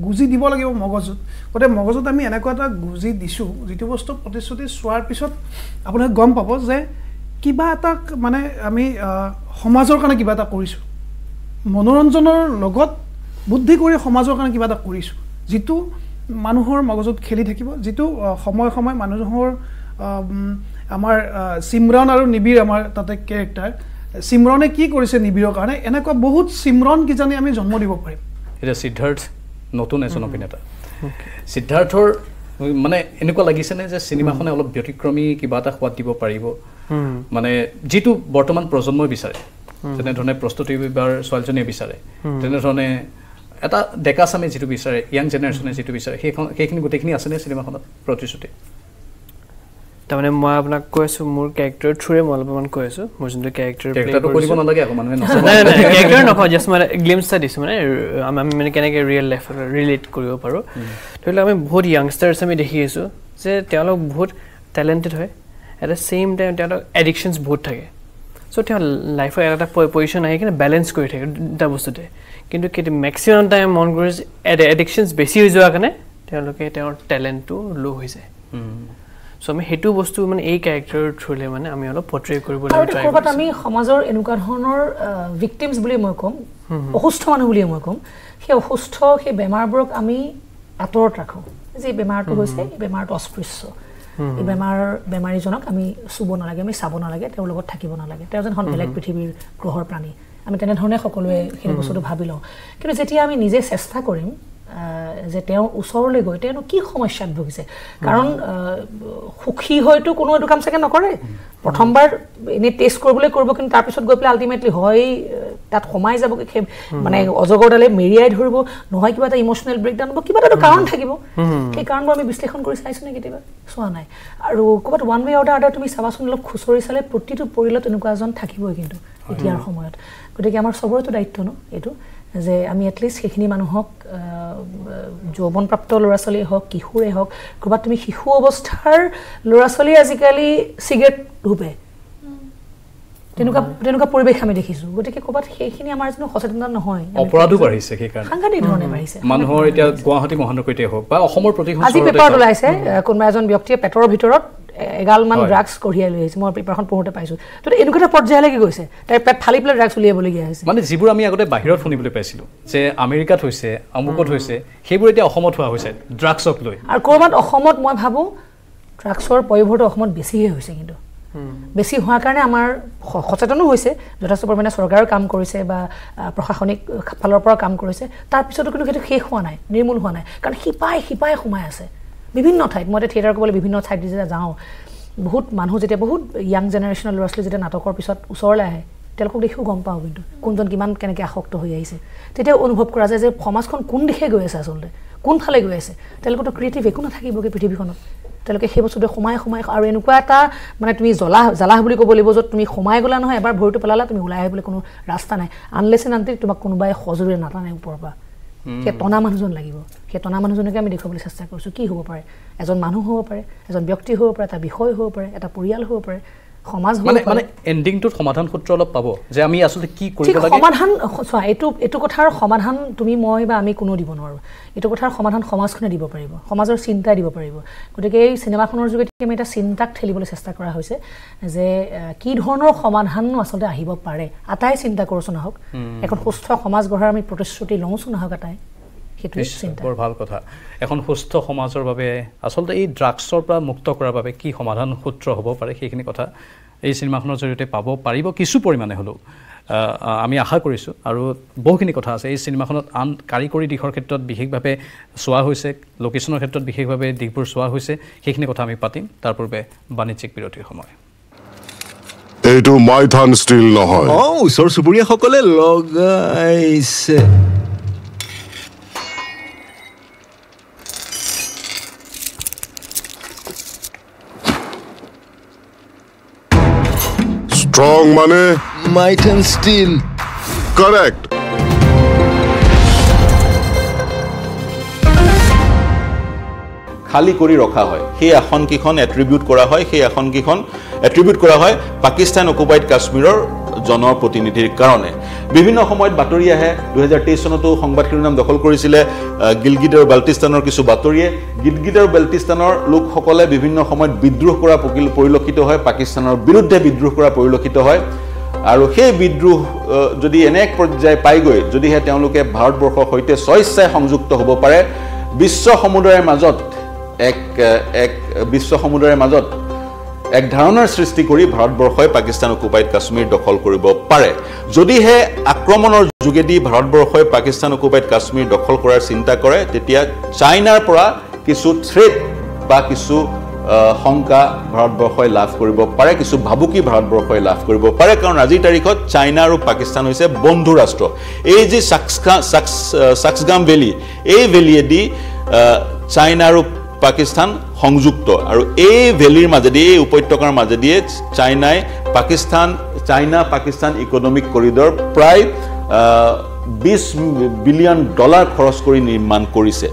গুজি দিব লাগিব মগজুত। গতিকে মগজুত আমি এনেকুৱা এটা গুজি দিছোঁ যিটো বস্তু প্ৰতিশ্ৰুতি চোৱাৰ পিছত আপোনালোকে গম পাব যে কিবা এটা মানে আমি সমাজৰ কাৰণে কিবা এটা কৰিছোঁ। মনোৰঞ্জনৰ লগত বুদ্ধি কৰি সমাজৰ কাৰণে কিবা এটা কৰিছোঁ। যিটো মানুহৰ মগজুত খেলি থাকিব যিটো সময়ে সময়ে মানুহৰ আমাৰ চিমৰণ আৰু নিবিৰ আমাৰ তাতে কেৰেক্টাৰ চিমৰণে কি কৰিছে নিবিৰৰ কাৰণে এনেকুৱা বহুত চিমৰণ কিজানি আমি জন্ম দিব পাৰিম। এতিয়া সিদ্ধাৰ্থ নতুন এজন অভিনেতা। সিদ্ধাৰ্থৰ মানে এনেকুৱা লাগিছেনে যে চিনেমাখনে অলপ ব্যতিক্ৰমী কিবা এটা সোৱাদ দিব পাৰিব? মানে যিটো বৰ্তমান প্ৰজন্মই বিচাৰে। যেনেধৰণে প্ৰস্তুতি বাৰ ছোৱালীজনীয়ে বিচাৰে। তেনেধৰণে এটা ডেকা চামে যিটো বিচাৰে য়াং জেনেৰেশ্যনে যিটো বিচাৰে সেইখন সেইখিনি গোটেইখিনি আছেনে চিনেমাখনত প্ৰতিশ্ৰুতি? তাৰমানে মই আপোনাক কৈ আছোঁ মোৰ কেৰেক্টাৰ থ্ৰুৰে মই অলপমান কৈ আছোঁ। মোৰ যোনটো কেৰেক্টাৰ নকওঁ জাষ্ট মানে গ্লিমছ এটা দিছোঁ মানে আমি আমি মানে কেনেকৈ ৰিয়েল লাইফত ৰিলেট কৰিব পাৰোঁ। ধৰি লওক আমি বহুত য়াংষ্টাৰ্ছ আমি দেখি আছোঁ যে তেওঁলোক বহুত টেলেণ্টেড হয় এট দ্য ছেইম টাইম তেওঁলোক এডিকশ্যনছ বহুত থাকে। চ' তেওঁ লাইফৰ এটা এটা পজিশ্যন আহি কিনে বেলেঞ্চ কৰি থাকে দুটা বস্তুতে কিন্তু কেতিয়া মেক্সিমাম টাইম মন কৰিছে এডিকশ্যনছ বেছি হৈ যোৱাৰ কাৰণে তেওঁলোকে তেওঁৰ টেলেণ্টটো ল' হৈ যায় চ' আমি সেইটো বস্তু মানে এই কেৰেক্টাৰৰ থ্ৰুলে মানে আমি অলপ পৰ্ট্ৰে কৰিবলৈ আৰু ট্ৰাই ক'ৰবাত আমি সমাজৰ এনেকুৱা ধৰণৰ ভিক্টিমছ বুলি মই ক'ম অসুস্থ মানুহ বুলিয়ে মই ক'ম সেই অসুস্থ সেই বেমাৰবোৰক আমি আঁতৰত ৰাখোঁ যে এই বেমাৰটো হৈছে এই বেমাৰটো অস্পৃশ্য বেমাৰ বেমাৰীজনক আমি চুব নালাগে আমি চাব নালাগে তেওঁৰ লগত থাকিব নালাগে। তেওঁ যেন বেলেগ পৃথিৱীৰ গ্ৰহৰ প্ৰাণী। আমি তেনেধৰণে সকলোৱে সেই বস্তুটো ভাবি লওঁ। কিন্তু যেতিয়া আমি নিজে চেষ্টা কৰিম যে তেওঁ ওচৰলৈ গৈ তেওঁনো কি সমস্যাত ভুগিছে? কাৰণ সুখী হয়তো কোনো এইটো কাম চাগে নকৰে। প্ৰথমবাৰ এনেই টেষ্ট কৰিবলৈ কৰিব কিন্তু তাৰপিছত গৈ পেলাই আল্টিমেটলি হয় তাত সোমাই যাবগৈ সেই মানে অজগৰডালে মেৰিয়াই ধৰিব নহয় কিবা এটা ইম'চনেল ব্ৰেকডাউন হ'ব কিবা এটা কাৰণ থাকিব। সেই কাৰণবোৰ আমি বিশ্লেষণ কৰি চাইছোনে কেতিয়াবা? চোৱা নাই। আৰু ক'ৰবাত ওৱান ৱে অৰ্ডাৰ অৰ্ডাৰ তুমি চাবাচোন অলপ খুচৰি চালে প্ৰতিটো পৰিয়ালত এনেকুৱা এজন থাকিবই কিন্তু এতিয়াৰ সময়ত। গতিকে আমাৰ চবৰেতো দায়িত্ব ন এইটো যে আমি এটলিষ্ট সেইখিনি মানুহক যৌৱনপ্ৰাপ্ত ল'ৰা ছোৱালীয়ে হওক কিশোৰে হওক ক'ৰবাত তুমি শিশু অৱস্থাৰ ল'ৰা ছোৱালীয়ে আজিকালি চিগাৰেট ধুপে তেনেকুৱা তেনেকুৱা পৰিৱেশ আমি দেখিছোঁ। গতিকে ক'ৰবাত সেইখিনি আমাৰ জানো সচেতনতা নহয়। অপৰাধো বাঢ়িছে সেইকাৰণে। সাংঘাতিক ধৰণে বাঢ়িছে। মানুহৰ এতিয়া গুৱাহাটী মহানগৰীতে হওক বা অসমৰ প্ৰতিখন আজি পেপাৰত। ওলাইছে। কোনোবা এজন ব্যক্তিয়ে পেটৰ ভিতৰত এগালমান। ড্ৰাগছ কঢ়িয়াই লৈ আহিছে। মই পেপাৰখন পঢ়োতে পাইছোঁ। তো এনেকুৱা এটা পৰ্যায়লৈকে গৈছে। তাই পেট ফালি পেলাই ড্ৰাগছ উলিয়াবলগীয়া হৈছে। মানে যিবোৰ আমি আগতে বাহিৰত শুনিবলৈ পাইছিলোঁ যে আমেৰিকাত হৈছে আমুকত হৈছে সেইবোৰ এতিয়া অসমত হোৱা হৈছে ড্ৰাগছক লৈ। আৰু ক'ৰবাত অসমত মই ভাবোঁ ড্ৰাগছৰ পয়োভৰটো অসমত বেছিহে হৈছে কিন্তু। বেছি হোৱাৰ কাৰণে আমাৰ সচেতনো হৈছে যথেষ্ট পৰিমাণে চৰকাৰেও কাম কৰিছে বা প্ৰশাসনিক ফালৰ পৰা কাম কৰিছে। তাৰপিছতো কিন্তু সেইটো শেষ হোৱা নাই নিৰ্মূল হোৱা নাই। কাৰণ শিপাই শিপাই সোমাই আছে। বিভিন্ন ঠাইত মই এতিয়া থিয়েটাৰ ক'বলৈ বিভিন্ন ঠাইত যেতিয়া যাওঁ বহুত মানুহ যেতিয়া বহুত য়াং জেনেৰেশ্যনৰ ল'ৰা ছোৱালী যেতিয়া নাটকৰ পিছত ওচৰলৈ আহে তেওঁলোকক দেখিও গম পাওঁ কিন্তু কোনজন কিমান কেনেকৈ আসক্ত হৈ আহিছে। তেতিয়া অনুভৱ কৰা যায় যে সমাজখন কোন দিশে গৈ আছে আচলতে কোনফালে গৈ আছে। তেওঁলোকৰতো ক্ৰিয়েটিভ একো নাথাকিবগৈ পৃথিৱীখনত। তেওঁলোকে সেই বস্তুটোৱে সোমাই সোমাই আৰু এনেকুৱা এটা মানে তুমি জ্বলা জ্বালাহ বুলি ক'ব লাগিব য'ত তুমি সোমাই গ'লা নহয় এবাৰ ভৰিটো পেলালা তুমি ওলাই আহিবলৈ কোনো ৰাস্তা নাই। আনলেছে নান্তি তোমাক কোনোবাই সজোৰে নাটানে ওপৰৰ পৰা। সেই টনা মানুহজন লাগিব। সেই টনা মানুহজনকে আমি দেখুৱাবলৈ চেষ্টা কৰিছোঁ। কি হ'ব পাৰে? এজন মানুহ হ'ব পাৰে এজন ব্যক্তি হ'ব পাৰে এটা বিষয় হ'ব পাৰে এটা পৰিয়াল হ'ব পাৰে সমাজ মানে মানে এণ্ডিংটোত সমাধান সূত্ৰ অলপ পাব যে আমি আচলতে কি কৰিব লাগে। সমাধান চোৱা এইটো এইটো কথাৰ সমাধান তুমি মই বা আমি কোনো দিব নোৱাৰোঁ। এইটো কথাৰ সমাধান সমাজখনে দিব পাৰিব সমাজৰ চিন্তাই দিব পাৰিব। গতিকে এই চিনেমাখনৰ যোগেদি আমি এটা চিন্তাক ঠেলিবলৈ চেষ্টা কৰা হৈছে যে কি ধৰণৰ সমাধান আচলতে আহিব পাৰে। আটাই চিন্তা কৰোঁচোন আহক। এখন সুস্থ সমাজ গঢ়াৰ আমি প্ৰতিশ্ৰুতি লওঁচোন আহক আটাই। বৰ ভাল কথা। এখন সুস্থ সমাজৰ বাবে আচলতে এই ড্ৰাগছৰ পৰা মুক্ত কৰাৰ বাবে কি সমাধান সূত্ৰ হ'ব পাৰে সেইখিনি কথা এই চিনেমাখনৰ জৰিয়তে পাব পাৰিব কিছু পৰিমাণে হ'লেও। আমি আশা কৰিছোঁ আৰু বহুখিনি কথা আছে। এই চিনেমাখনত আন কাৰিকৰী দিশৰ ক্ষেত্ৰত বিশেষভাৱে চোৱা হৈছে লোকেশ্যনৰ ক্ষেত্ৰত বিশেষভাৱে দিশবোৰ চোৱা হৈছে সেইখিনি কথা আমি পাতিম। তাৰ পূৰ্বে বাণিজ্যিক বিৰতিৰ সময়। এইটো মাইথান ষ্টীল নহয়। অ ওচৰ চুবুৰীয়াসকলে লগাইছে। ষ্ট্ৰং মানে মাইথান ষ্টীল কাৰেক্ট খালী কৰি ৰখা হয়। সেই আসনকেইখন এট্ৰিবিউট কৰা হয় সেই আসনকেইখন এট্ৰিবিউট কৰা হয় পাকিস্তান অকুপাইড কাশ্মীৰৰ জনপ্ৰতিনিধিৰ কাৰণে। বিভিন্ন সময়ত বাতৰি আহে। দুহেজাৰ তেইছ চনতো সংবাদ শিৰোনাম দখল কৰিছিলে আহ, গিলগিট আৰু বাল্টিস্তানৰ কিছু বাতৰিয়ে। গিলগিট আৰু বাল্টিস্তানৰ লোকসকলে বিভিন্ন সময়ত বিদ্ৰোহ কৰা পৰিলক্ষিত হয় পাকিস্তানৰ বিৰুদ্ধে বিদ্ৰোহ কৰা পৰিলক্ষিত হয়। আৰু সেই বিদ্ৰোহ যদি এনে এক পৰ্যায় পাইগৈ যদিহে তেওঁলোকে ভাৰতবৰ্ষৰ সৈতে স্বইচ্ছাই সংযুক্ত হ'ব পাৰে বিশ্ব সমুদায়ৰ মাজত এক এক বিশ্ব সমুদায়ৰ মাজত এক ধাৰণাৰ সৃষ্টি কৰি ভাৰতবৰ্ষই পাকিস্তান অকুপাইড কাশ্মীৰ দখল কৰিব পাৰে। যদিহে আক্ৰমণৰ যোগেদি ভাৰতবৰ্ষই পাকিস্তান অকুপাইড কাশ্মীৰ দখল কৰাৰ চিন্তা কৰে তেতিয়া চাইনাৰ পৰা কিছু থ্ৰেট বা কিছু শংকা ভাৰতবৰ্ষই লাভ কৰিব পাৰে কিছু ভাবুকি ভাৰতবৰ্ষই লাভ কৰিব পাৰে। কাৰণ আজিৰ তাৰিখত চাইনা আৰু পাকিস্তান হৈছে বন্ধু ৰাষ্ট্ৰ। এই যি চাক্সা চাক্স চাক্সগাম ভেলী এই ভেলীয়েদি চাইনা আৰু পাকিস্তান সংযুক্ত। আৰু এই ভেলীৰ মাজেদি এই উপত্যকাৰ মাজেদিয়ে চাইনাই Pakistan China Pakistan economic corridor প্ৰায় বিছ বিলিয়ন ডলাৰ খৰচ কৰি নিৰ্মাণ কৰিছে।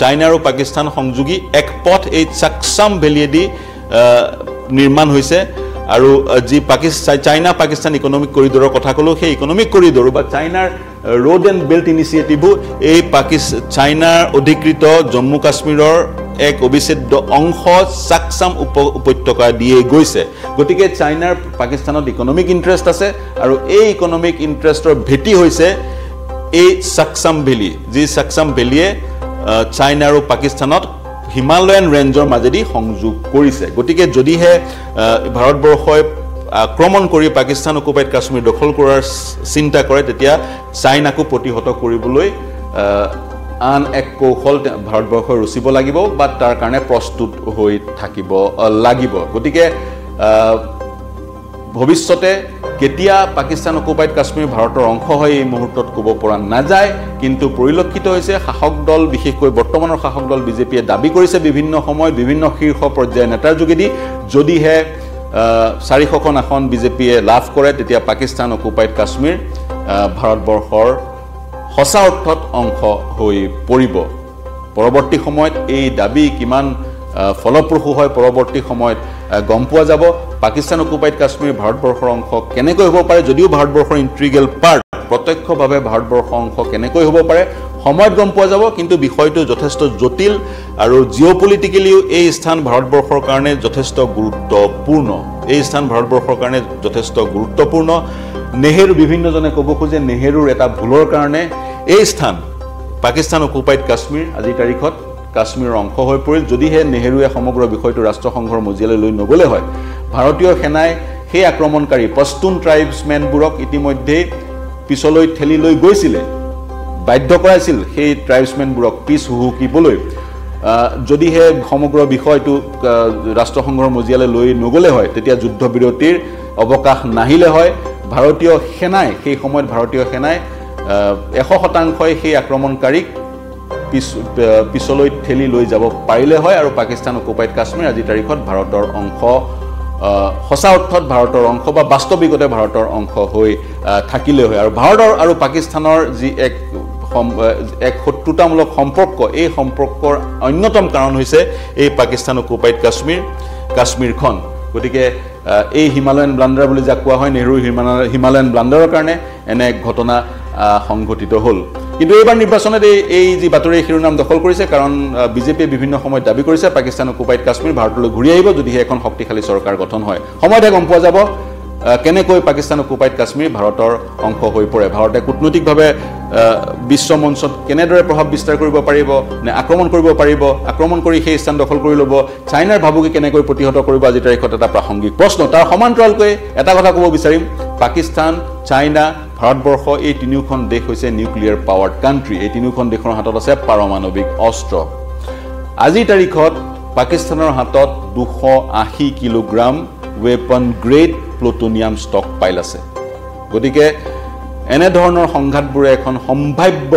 চাইনা আৰু পাকিস্তান সংযোগী এক পথ এই চাকচাম ভেলীয়েদি নিৰ্মাণ হৈছে। আৰু যি পাকিস্তান চাইনা পাকিস্তান ইকনমিক কৰিডৰৰ কথা ক'লোঁ সেই ইকনমিক কৰিডৰ বা চাইনাৰ ৰোড এণ্ড বেল্ট ইনিচিয়েটিভো এই পাকিস চাইনাৰ অধিকৃত জম্মু কাশ্মীৰৰ এক অবিচ্ছেদ্য অংশ চাকচাম উপ উপত্যকা দিয়ে গৈছে। গতিকে চাইনাৰ পাকিস্তানত ইকনমিক ইণ্টাৰেষ্ট আছে আৰু এই ইকনমিক ইণ্টাৰেষ্টৰ ভেটি হৈছে এই চাকচাম ভেলী যি চাকচাম ভেলীয়ে চাইনা আৰু পাকিস্তানত হিমালয়ান ৰেঞ্জৰ মাজেদি সংযোগ কৰিছে। গতিকে যদিহে ভাৰতবৰ্ষই আক্ৰমণ কৰি পাকিস্তান অকুপাইড কাশ্মীৰ দখল কৰাৰ চিন্তা কৰে তেতিয়া চাইনাকো প্ৰতিহত কৰিবলৈ আন এক কৌশল ভাৰতবৰ্ষই ৰচিব লাগিব বা তাৰ কাৰণে প্ৰস্তুত হৈ থাকিব লাগিব। গতিকে ভৱিষ্যতে কেতিয়া পাকিস্তান অকুপাইড কাশ্মীৰ ভাৰতৰ অংশ হয় এই মুহূৰ্তত ক'ব পৰা নাযায় কিন্তু পৰিলক্ষিত হৈছে শাসক দল বিশেষকৈ বৰ্তমানৰ শাসক দল বিজেপিয়ে দাবী কৰিছে বিভিন্ন সময়ত বিভিন্ন শীৰ্ষ পৰ্যায়ৰ নেতাৰ যোগেদি। যদিহে চাৰিশখন আসন বিজেপিয়ে লাভ কৰে তেতিয়া পাকিস্তান অকুপাইড কাশ্মীৰ ভাৰতবৰ্ষৰ সঁচা অৰ্থত অংশ হৈ পৰিব। পৰৱৰ্তী সময়ত এই দাবী কিমান ফলপ্ৰসূ হয় পৰৱৰ্তী সময়ত গম পোৱা যাব পাকিস্তান অকুপাইড কাশ্মীৰ ভাৰতবৰ্ষৰ অংশ কেনেকৈ হ'ব পাৰে যদিও ভাৰতবৰ্ষৰ ইণ্ট্ৰিগেল পাৰ্ট প্ৰত্যক্ষভাৱে ভাৰতবৰ্ষৰ অংশ কেনেকৈ হ'ব পাৰে সময়ত গম পোৱা যাব কিন্তু বিষয়টো যথেষ্ট জটিল আৰু জিঅ' পলিটিকেলিও এই স্থান ভাৰতবৰ্ষৰ কাৰণে যথেষ্ট গুৰুত্বপূৰ্ণ। এই স্থান ভাৰতবৰ্ষৰ কাৰণে যথেষ্ট গুৰুত্বপূৰ্ণ। নেহেৰু বিভিন্নজনে ক'ব খোজে নেহেৰুৰ এটা ভুলৰ কাৰণে এই স্থান পাকিস্তান অকুপাইড কাশ্মীৰ আজিৰ তাৰিখত কাশ্মীৰৰ অংশ হৈ পৰিল। যদিহে নেহেৰুৱে সমগ্ৰ বিষয়টো ৰাষ্ট্ৰসংঘৰ মজিয়ালৈ লৈ নগ'লে হয় ভাৰতীয় সেনাই সেই আক্ৰমণকাৰী পস্তুন ট্ৰাইবছমেনবোৰক ইতিমধ্যেই পিছলৈ ঠেলি লৈ গৈছিলে। বাধ্য কৰাইছিল সেই ট্ৰাইবছমেনবোৰক পিছ হুহুকিবলৈ। যদিহে সমগ্ৰ বিষয়টো ৰাষ্ট্ৰসংঘৰ মজিয়ালৈ লৈ নগ'লে হয় তেতিয়া যুদ্ধবিৰতিৰ অৱকাশ নাহিলে হয়। ভাৰতীয় সেনাই সেই সময়ত ভাৰতীয় সেনাই এশ শতাংশই সেই আক্ৰমণকাৰীক পিছ পিছলৈ ঠেলি লৈ যাব পাৰিলে হয় আৰু পাকিস্তান অকুপাইড কাশ্মীৰ আজিৰ তাৰিখত ভাৰতৰ অংশ সঁচা অৰ্থত ভাৰতৰ অংশ বা বাস্তৱিকতে ভাৰতৰ অংশ হৈ থাকিলে হয়। আৰু ভাৰতৰ আৰু পাকিস্তানৰ যি এক এক শত্ৰুতামূলক সম্পৰ্ক এই সম্পৰ্কৰ অন্যতম কাৰণ হৈছে এই পাকিস্তান অকুপাইড কাশ্মীৰ কাশ্মীৰখন। গতিকে এই হিমালয়ান ব্লাণ্ডাৰ বুলি যাক কোৱা হয় হিমালয় হিমালয়ান ব্লাণ্ডাৰৰ কাৰণে এনে এক ঘটনা সংঘটিত হ'ল। কিন্তু এইবাৰ নিৰ্বাচনত এই এই যি বাতৰিয়ে শিৰোনাম দখল কৰিছে কাৰণ বিজেপিয়ে বিভিন্ন সময়ত দাবী কৰিছে পাকিস্তান অকুপাইড কাশ্মীৰ ভাৰতলৈ ঘূৰি আহিব যদিহে এখন শক্তিশালী চৰকাৰ গঠন হয়। সময়তে গম পোৱা যাব। কেনেকৈ পাকিস্তান অকুপাইড কাশ্মীৰ ভাৰতৰ অংশ হৈ পৰে? ভাৰতে কূটনৈতিকভাৱে বিশ্ব মঞ্চত কেনেদৰে প্ৰভাৱ বিস্তাৰ কৰিব পাৰিব নে আক্ৰমণ কৰিব পাৰিব আক্ৰমণ কৰি সেই স্থান দখল কৰি ল'ব চাইনাৰ ভাবুকি কেনেকৈ প্ৰতিহত কৰিব আজিৰ তাৰিখত এটা প্ৰাসংগিক প্ৰশ্ন। তাৰ সমান্তৰালকৈ এটা কথা ক'ব বিচাৰিম। পাকিস্তান চাইনা ভাৰতবৰ্ষ এই তিনিওখন দেশ হৈছে নিউক্লিয়াৰ পাৱাৰ্ড কাণ্ট্ৰি। এই তিনিওখন দেশৰ হাতত আছে পাৰমাণৱিক অস্ত্ৰ। আজিৰ তাৰিখত পাকিস্তানৰ হাতত দুশ আশী kilogram weapon grade plutonium stockpile আছে। গতিকে এনেধৰণৰ সংঘাতবোৰে এখন সম্ভাৱ্য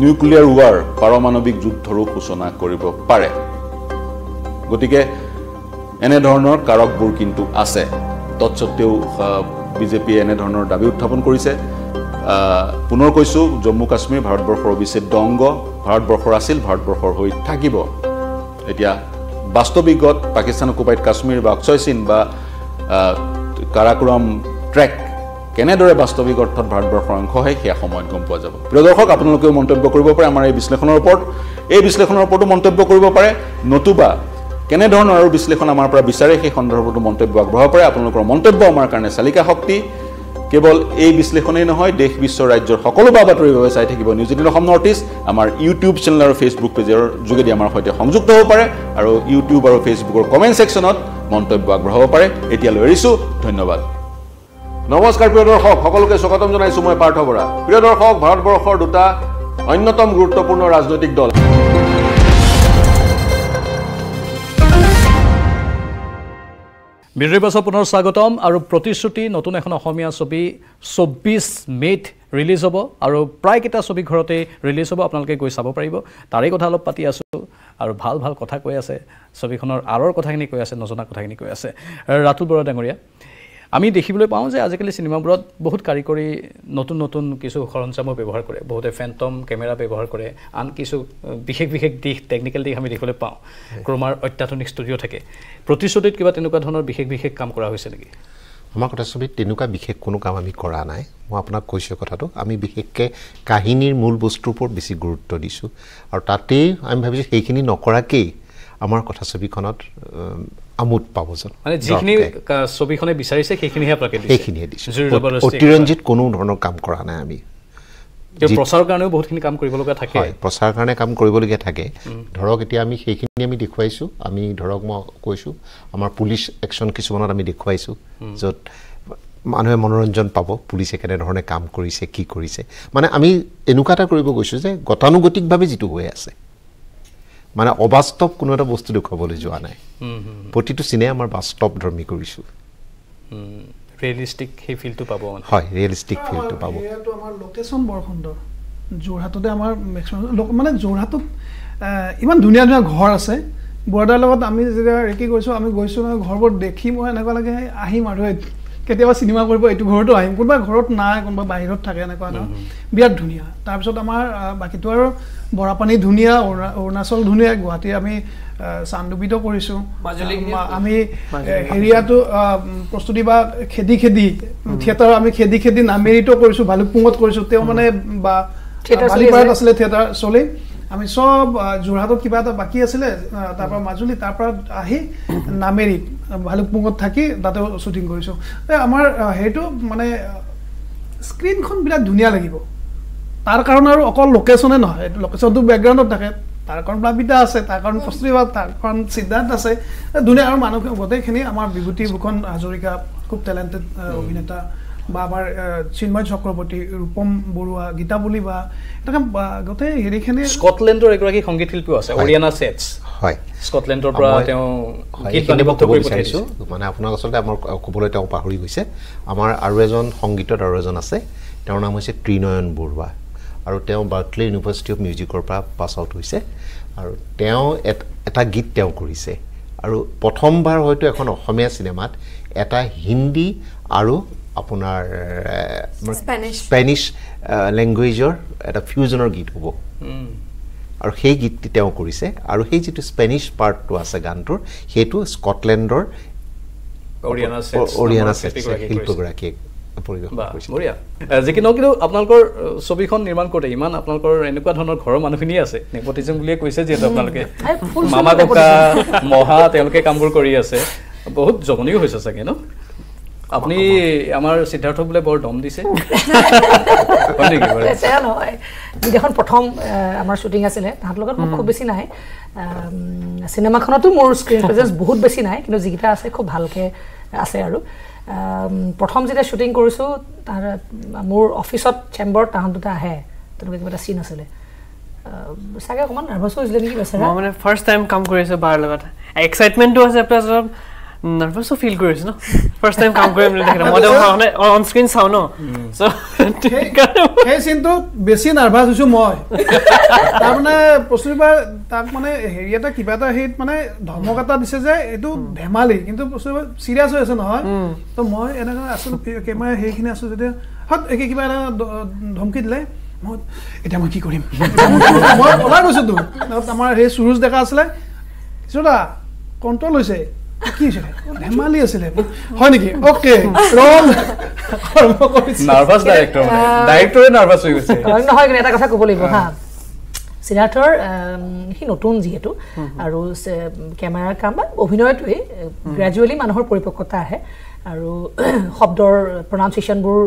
নিউক্লিয়াৰ ৱাৰ পাৰমাণৱিক যুদ্ধৰো সূচনা কৰিব পাৰে। গতিকে এনেধৰণৰ কাৰকবোৰ কিন্তু আছে। তৎসত্বেও বিজেপিয়ে এনেধৰণৰ দাবী উত্থাপন কৰিছে। পুনৰ কৈছোঁ জম্মু কাশ্মীৰ ভাৰতবৰ্ষৰ অবিচ্ছেদ্য অংগ। ভাৰতবৰ্ষৰ আছিল ভাৰতবৰ্ষৰ হৈ থাকিব। এতিয়া বাস্তৱিকত পাকিস্তান অকুপাইড কাশ্মীৰ বা অক্ষয় চিন বা কাৰাকোৰাম ট্ৰেক কেনেদৰে বাস্তৱিক অৰ্থত ভাৰতবৰ্ষৰ অংশ হয় সেয়া সময়ত গম পোৱা যাব। প্ৰিয় দৰ্শক আপোনালোকেও মন্তব্য কৰিব পাৰে আমাৰ এই বিশ্লেষণৰ ওপৰত। এই বিশ্লেষণৰ ওপৰতো মন্তব্য কৰিব পাৰে। নতুবা কেনেধৰণৰ আৰু বিশ্লেষণ আমাৰ পৰা বিচাৰে সেই সন্দৰ্ভতো মন্তব্য আগবঢ়াব পাৰে। আপোনালোকৰ মন্তব্য আমাৰ কাৰণে চালিকা শক্তি। কেৱল এই বিশ্লেষণেই নহয় দেশ বিশ্ব ৰাজ্যৰ সকলো বা বাতৰিৰ বাবে চাই থাকিব। News eighteen Assam north east আমাৰ ইউটিউব চেনেল আৰু ফেচবুক পেজৰ যোগেদি আমাৰ সৈতে সংযুক্ত হ'ব পাৰে আৰু ইউটিউব আৰু ফেচবুকৰ কমেণ্ট ছেকশ্যনত মন্তব্য আগবঢ়াব পাৰে। এতিয়ালৈ এৰিছোঁ ধন্যবাদ। নমস্কাৰ প্ৰিয় দৰ্শক সকলোকে স্বাগতম জনাইছোঁ মই পাৰ্থ বৰা। প্ৰিয় দৰ্শক ভাৰতবৰ্ষৰ দুটা অন্যতম গুৰুত্বপূৰ্ণ ৰাজনৈতিক দল। পাছত পুনৰ স্বাগতম আৰু প্ৰতিশ্ৰুতি নতুন এখন অসমীয়া ছবি চৌব্বিছ মে'ত ৰিলিজ হ'ব আৰু প্ৰায়কেইটা ছবি ঘৰতেই ৰিলিজ হ'ব আপোনালোকে গৈ চাব পাৰিব। তাৰেই কথা অলপ পাতি আছোঁ আৰু ভাল ভাল কথা কৈ আছে। ছবিখনৰ আঁৰৰ কথাখিনি কৈ আছে নজনা কথাখিনি কৈ আছে। ৰাতুল বৰা ডাঙৰীয়া। আমি দেখিবলৈ পাওঁ যে আজিকালি চিনেমাবোৰত বহুত কাৰিকৰী নতুন নতুন কিছু সৰঞ্জামো ব্যৱহাৰ কৰে। বহুতে ফেণ্টম কেমেৰা ব্যৱহাৰ কৰে। আন কিছু বিশেষ বিশেষ দিশ টেকনিকেল দিশ আমি দেখিবলৈ পাওঁ। ক্ৰমাৰ অত্যাধুনিক ষ্টুডিঅ' থাকে। প্ৰতিশ্ৰুতিত কিবা তেনেকুৱা ধৰণৰ বিশেষ বিশেষ কাম কৰা হৈছে নেকি? আমাৰ কথাছবিত তেনেকুৱা বিশেষ কোনো কাম আমি কৰা নাই। মই আপোনাক কৈছোঁ কথাটো। আমি বিশেষকৈ কাহিনীৰ মূল বস্তুৰ ওপৰত বেছি গুৰুত্ব দিছোঁ। আৰু তাতেই আমি ভাবিছোঁ সেইখিনি নকৰাকেই আমাৰ কথাছবিখনত আমোদ পাব যেন মানে যিখিনি ছবিখনে বিচাৰিছে সেইখিনিহে আপোনালোকে সেইখিনিহে দিছোঁ। অতিৰঞ্জিত কোনো ধৰণৰ কাম কৰা নাই আমি। প্ৰচাৰৰ কাৰণেও বহুতখিনি কাম কৰিবলগীয়া থাকে। হয় প্ৰচাৰৰ কাৰণে কাম কৰিবলগীয়া থাকে। ধৰক এতিয়া আমি সেইখিনি আমি দেখুৱাইছোঁ। আমি ধৰক মই কৈছোঁ আমাৰ পুলিচ একশ্যন কিছুমানত আমি দেখুৱাইছোঁ য'ত মানুহে মনোৰঞ্জন পাব পুলিচে কেনেধৰণে কাম কৰিছে কি কৰিছে। মানে আমি এনেকুৱা এটা কৰিব গৈছোঁ যে গতানুগতিকভাৱে যিটো হৈ আছে মানে অবাস্তৱ কোনো এটা বস্তু দেখুৱাবলৈ যোৱা নাই। প্ৰতিটো চিনে আমাৰ বাস্তৱ ধৰ্মী কৰিছোঁ ৰিয়েলিষ্টিক সেই ফিলটো পাব হয় ৰিয়েলিষ্টিক ফিলটো পাব। আমাৰ লোকেশ্যন বৰ সুন্দৰ। যোৰহাটতে আমাৰ মেক্সিমাম মানে যোৰহাটত ইমান ধুনীয়া ধুনীয়া ঘৰ আছে। বৰ্ডাৰ লগত আমি যেতিয়া ৰেকি কৰিছোঁ আমি গৈছোঁ নহয় ঘৰবোৰ দেখি মই এনেকুৱা লাগে আহিম আৰু কেতিয়াবা চিনেমা কৰিব এইটো ঘৰতো আহিম। কোনোবা ঘৰত নাই কোনোবা বাহিৰত থাকে এনেকুৱা নহয়। বিৰাট ধুনীয়া। তাৰপিছত আমাৰ বাকীটো আৰু বৰাপানী ধুনীয়া অৰুণাচল ধুনীয়া গুৱাহাটী আমি চান্দুবিতো কৰিছোঁ। আমি হেৰিয়াতো প্ৰস্তুতি বা খেদি খেদি থিয়েটাৰ আমি খেদি খেদি নামেৰিতো কৰিছোঁ ভালুকপুঙত কৰিছোঁ। তেওঁ মানে বা বালিপাৰাত আছিলে থিয়েটাৰ চলি। আমি চব যোৰহাটত কিবা এটা বাকী আছিলে তাৰপৰা মাজুলী তাৰপৰা আহি নামেৰিত ভালুকপুঙত থাকি তাতে শ্বুটিং কৰিছোঁ। আমাৰ হেৰিটো মানে স্ক্ৰীণখন বিৰাট ধুনীয়া লাগিব। তাৰ কাৰণে আৰু অকল লোকেশ্যনে নহয় লোকেশ্যনটো বেকগ্ৰাউণ্ডত থাকে। তাৰ কাৰণ প্লাবিতা আছে তাৰ কাৰণ প্ৰস্তুতি বা তাৰ কাৰণ সিদ্ধান্ত আছে। ধুনীয়া আৰু মানুহ গোটেইখিনি আমাৰ বিভূতি ভূষণ হাজৰিকা খুব টেলেণ্টেড অভিনেতা বা আমাৰ চিন্ময় চক্ৰৱৰ্তী ৰূপম বৰুৱা গীতাবলী বা এনেকৈ গোটেই হেৰিখিনি স্কটলেণ্ডৰ এগৰাকী সংগীত শিল্পীও আছে অৰিয়ানা ছেটছ। হয়। স্কটলেণ্ডৰ পৰা তেওঁ বিচাৰিছোঁ। মানে আপোনাক আচলতে আমাৰ ক'বলৈ তেওঁ পাহৰি গৈছে। আমাৰ আৰু এজন সংগীতত আৰু এজন আছে। তেওঁৰ নাম হৈছে ত্ৰিনয়ন বৰুৱা। আৰু তেওঁ বাৰ্কলে ইউনিভাৰ্চিটি অফ মিউজিকৰ পৰা পাছ আউট হৈছে আৰু তেওঁ এটা গীত তেওঁ কৰিছে। আৰু প্ৰথমবাৰ হয়তো এখন অসমীয়া চিনেমাত এটা হিন্দী আৰু আপোনাৰ স্পেনিছ। লেংগুৱেজৰ এটা ফিউজনৰ গীত হ'ব। আৰু সেই গীতটি তেওঁ কৰিছে আৰু সেই যিটো স্পেনিছ পাৰ্টটো আছে গানটোৰ সেইটো স্কটলেণ্ডৰ অৰিয়ানা শিল্পীগৰাকীয়ে যিকি নহওক কিন্তু আপোনালোকৰ ছবিখন নিৰ্মাণ কৰোঁতে ইমান আপোনালোকৰ এনেকুৱা ধৰণৰ ঘৰৰ মানুহখিনিয়ে আছে নেপটিজম বুলিয়ে কৈছে যিহেতু আপোনালোকে। *laughs* মামা ককা মহা তেওঁলোকে কামবোৰ কৰি আছে। বহুত জমনিও হৈছে চাগে ন? আপুনি আমাৰ সিদ্ধাৰ্থ বোলে বৰ দম দিছে। *laughs* নহয়। যিখন প্ৰথম আমাৰ শ্বুটিং আছিলে তাহাঁতৰ লগত মোৰ খুব বেছি নাই। চিনেমাখনতো মোৰ স্ক্ৰীণ প্ৰেজেঞ্চ বহুত বেছি নাই কিন্তু যিকেইটা আছে খুব ভালকৈ আছে আৰু। প্ৰথম যেতিয়া শ্বুটিং কৰিছোঁ তাৰ মোৰ অফিচত চেম্বাৰত তাহাঁত দুটা আহে। তেনেকুৱা কিবা এটা চিন আছিলে। চাগে অকণমান নাৰ্ভাছ হৈছিলে নেকি বেচেৰা? মই মানে ফাৰ্ষ্ট টাইম কাম কৰি আছোঁ বাৰ লগত। এক্সাইটমেণ্টটো আছে প্লাছ অলপ নাৰ্ভাছো ফিল কৰিছোঁ ন ফাৰ্ষ্ট টাইম কাম কৰিম বুলি দেখি মই *laughs* মানে অন স্ক্ৰীণ চাওঁ ন সেই চিনটো বেছি নাৰ্ভাছ হৈছোঁ মই। তাৰমানে প্ৰস্তুতিবাৰ তাক মানে হেৰি এটা কিবা এটা হেৰিত মানে ধমক এটা দিছে যে এইটো ধেমালি। কিন্তু প্ৰস্তুতিবাৰ চিৰিয়াছ হৈ আছে নহয়। তো মই এনেকৈ আছিলোঁ কেমেৰা সেইখিনি আছোঁ যেতিয়া হত একে কিবা এটা ধমকি দিলে মই এতিয়া মই কি কৰিম? *laughs* মই ওলাই গৈছোঁতো। আমাৰ সেই সুৰুজ ডেকা আছিলে কিছুদা কণ্ট্ৰল হৈছে। কি হৈছিলে ধেমালি আছিলে। হয় নেকি? অ'কে ৰং আৰম্ভ কৰিছে নাৰ্ভাছ ডাইৰেক্টৰ ডাইৰেক্টৰে নাৰ্ভাছ হৈ গৈছে। নহয় কিন্তু এটা কথা ক'ব লাগিব হা। সিদ্ধাৰ্থৰ সি নতুন যিহেতু। আৰু কেমেৰাৰ কাম বা অভিনয়টোৱেই গ্ৰেজুৱেলি মানুহৰ পৰিপক্কতা আহে। আৰু শব্দৰ প্ৰনাউন্সিয়েশ্যনবোৰ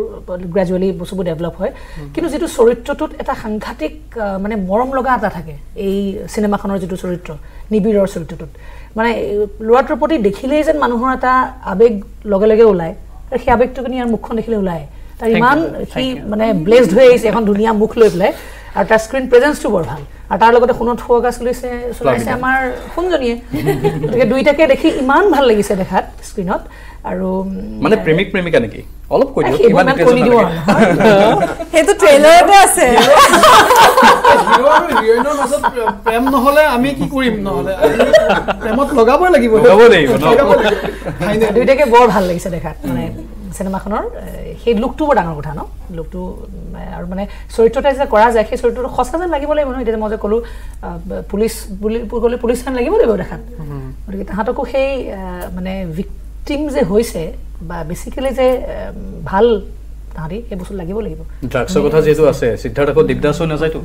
গ্ৰেজুৱেলি বস্তুবোৰ ডেভেলপ হয়। কিন্তু যিটো চৰিত্ৰটোত এটা সাংঘাতিক মানে মৰম লগা এটা থাকে এই চিনেমাখনৰ যিটো চৰিত্ৰ নিবিড়ৰ চৰিত্ৰটোত। মানে ল'ৰাটোৰ প্ৰতি দেখিলেই যেন মানুহৰ এটা আৱেগ লগে লগে ওলায়। সেই আৱেগটো কিন্তু ইয়াৰ মুখখন দেখিলে ওলায়। তাৰ ইমান সি. মানে ব্লেছড হৈ আহিছে এখন ধুনীয়া মুখ লৈ পেলাই। আৰু তাৰ স্ক্ৰীণ প্ৰেজেঞ্চটো বৰ ভাল। আৰু তাৰ লগতে সোণত ফোৱাকা চলিছে চলাইছে। আমাৰ সোণজনীয়ে। গতিকে দুইটাকে দেখি ইমান ভাল লাগিছে দেখাত স্ক্ৰীণত আৰু মানে প্ৰেমিক প্ৰেমিকা নেকি? অলপ কৈ দিয়ক সেইবোৰ ইমান কৈ নহয়। *laughs* সেইটো ট্ৰেইলাৰতে আছে। হিৰ' আৰু হিৰ'ইনৰ মাজত প্ৰেম নহ'লে আমি কি কৰিম নহ'লে? প্ৰেমত লগাবই লাগিব। লগাব লাগিব ন? লগাব. *laughs* দুইটাকে বৰ ভাল লাগিছে দেখাত। মানে চিনেমাখনৰ সেই লুকটো বৰ ডাঙৰ কথা ন? লুকটো আৰু মানে চৰিত্ৰটা যেতিয়া কৰা যায় সেই চৰিত্ৰটো সঁচা যেন লাগিব লাগিব নহয়। এতিয়া মই যে ক'লোঁ পুলিচ বুলি ক'লে পুলিচ যেন লাগিব লাগিব দেখাত। গতিকে তাহাঁতকো সেই মানে ভিক্টিম যে হৈছে বা বেচিকেলি যে ভাল তাহাঁতি সেই বস্তু লাগিব লাগিব। ড্ৰাগছৰ কথা যিহেতু আছে সিদ্ধাৰ্থ আকৌ দিগদাৰ হৈ নাযায়তো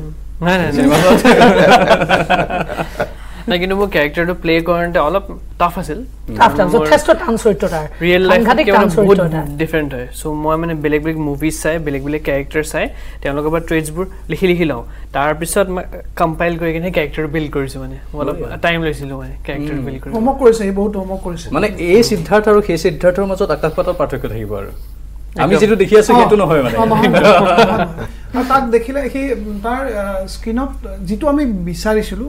*laughs* নাই কিন্তু মোৰ কেৰেক্টাৰটো প্লে কৰোঁতে অলপ টাফ আছিল। টাফ টাফ যথেষ্ট টান চৰিত্ৰ তাৰ। ৰিয়েল সাংঘাতিক লাইফত টান বহুত চৰিত্ৰ তাৰ। ডিফাৰেণ্ট হয়। চ' মই মানে বেলেগ বেলেগ মুভিজ চাই বেলেগ বেলেগ কেৰেক্টাৰ চাই তেওঁলোকৰ পৰা ট্ৰেডছবোৰ লিখি লিখি লওঁ। তাৰপিছত মই কম্পাইল কৰি কিনে কেৰেক্টাৰ বিল্ড কৰিছোঁ মানে। মই অলপ টাইম লৈছিলোঁ মানে কেৰেক্টাৰ বিল্ড কৰি। হোমৱৰ্ক কৰিছে সি বহুত হোমৱৰ্ক কৰিছে। মানে এই সিদ্ধাৰ্থ আৰু সেই সিদ্ধাৰ্থৰ মাজত আকাশ পাতাল পাৰ্থক্য থাকিব আৰু। আমি। যিটো দেখি আছো সেইটো নহয় মানে। *laughs* তাক দেখিলে সি উম, তাৰ স্ক্ৰীণত যিটো আমি বিচাৰিছিলোঁ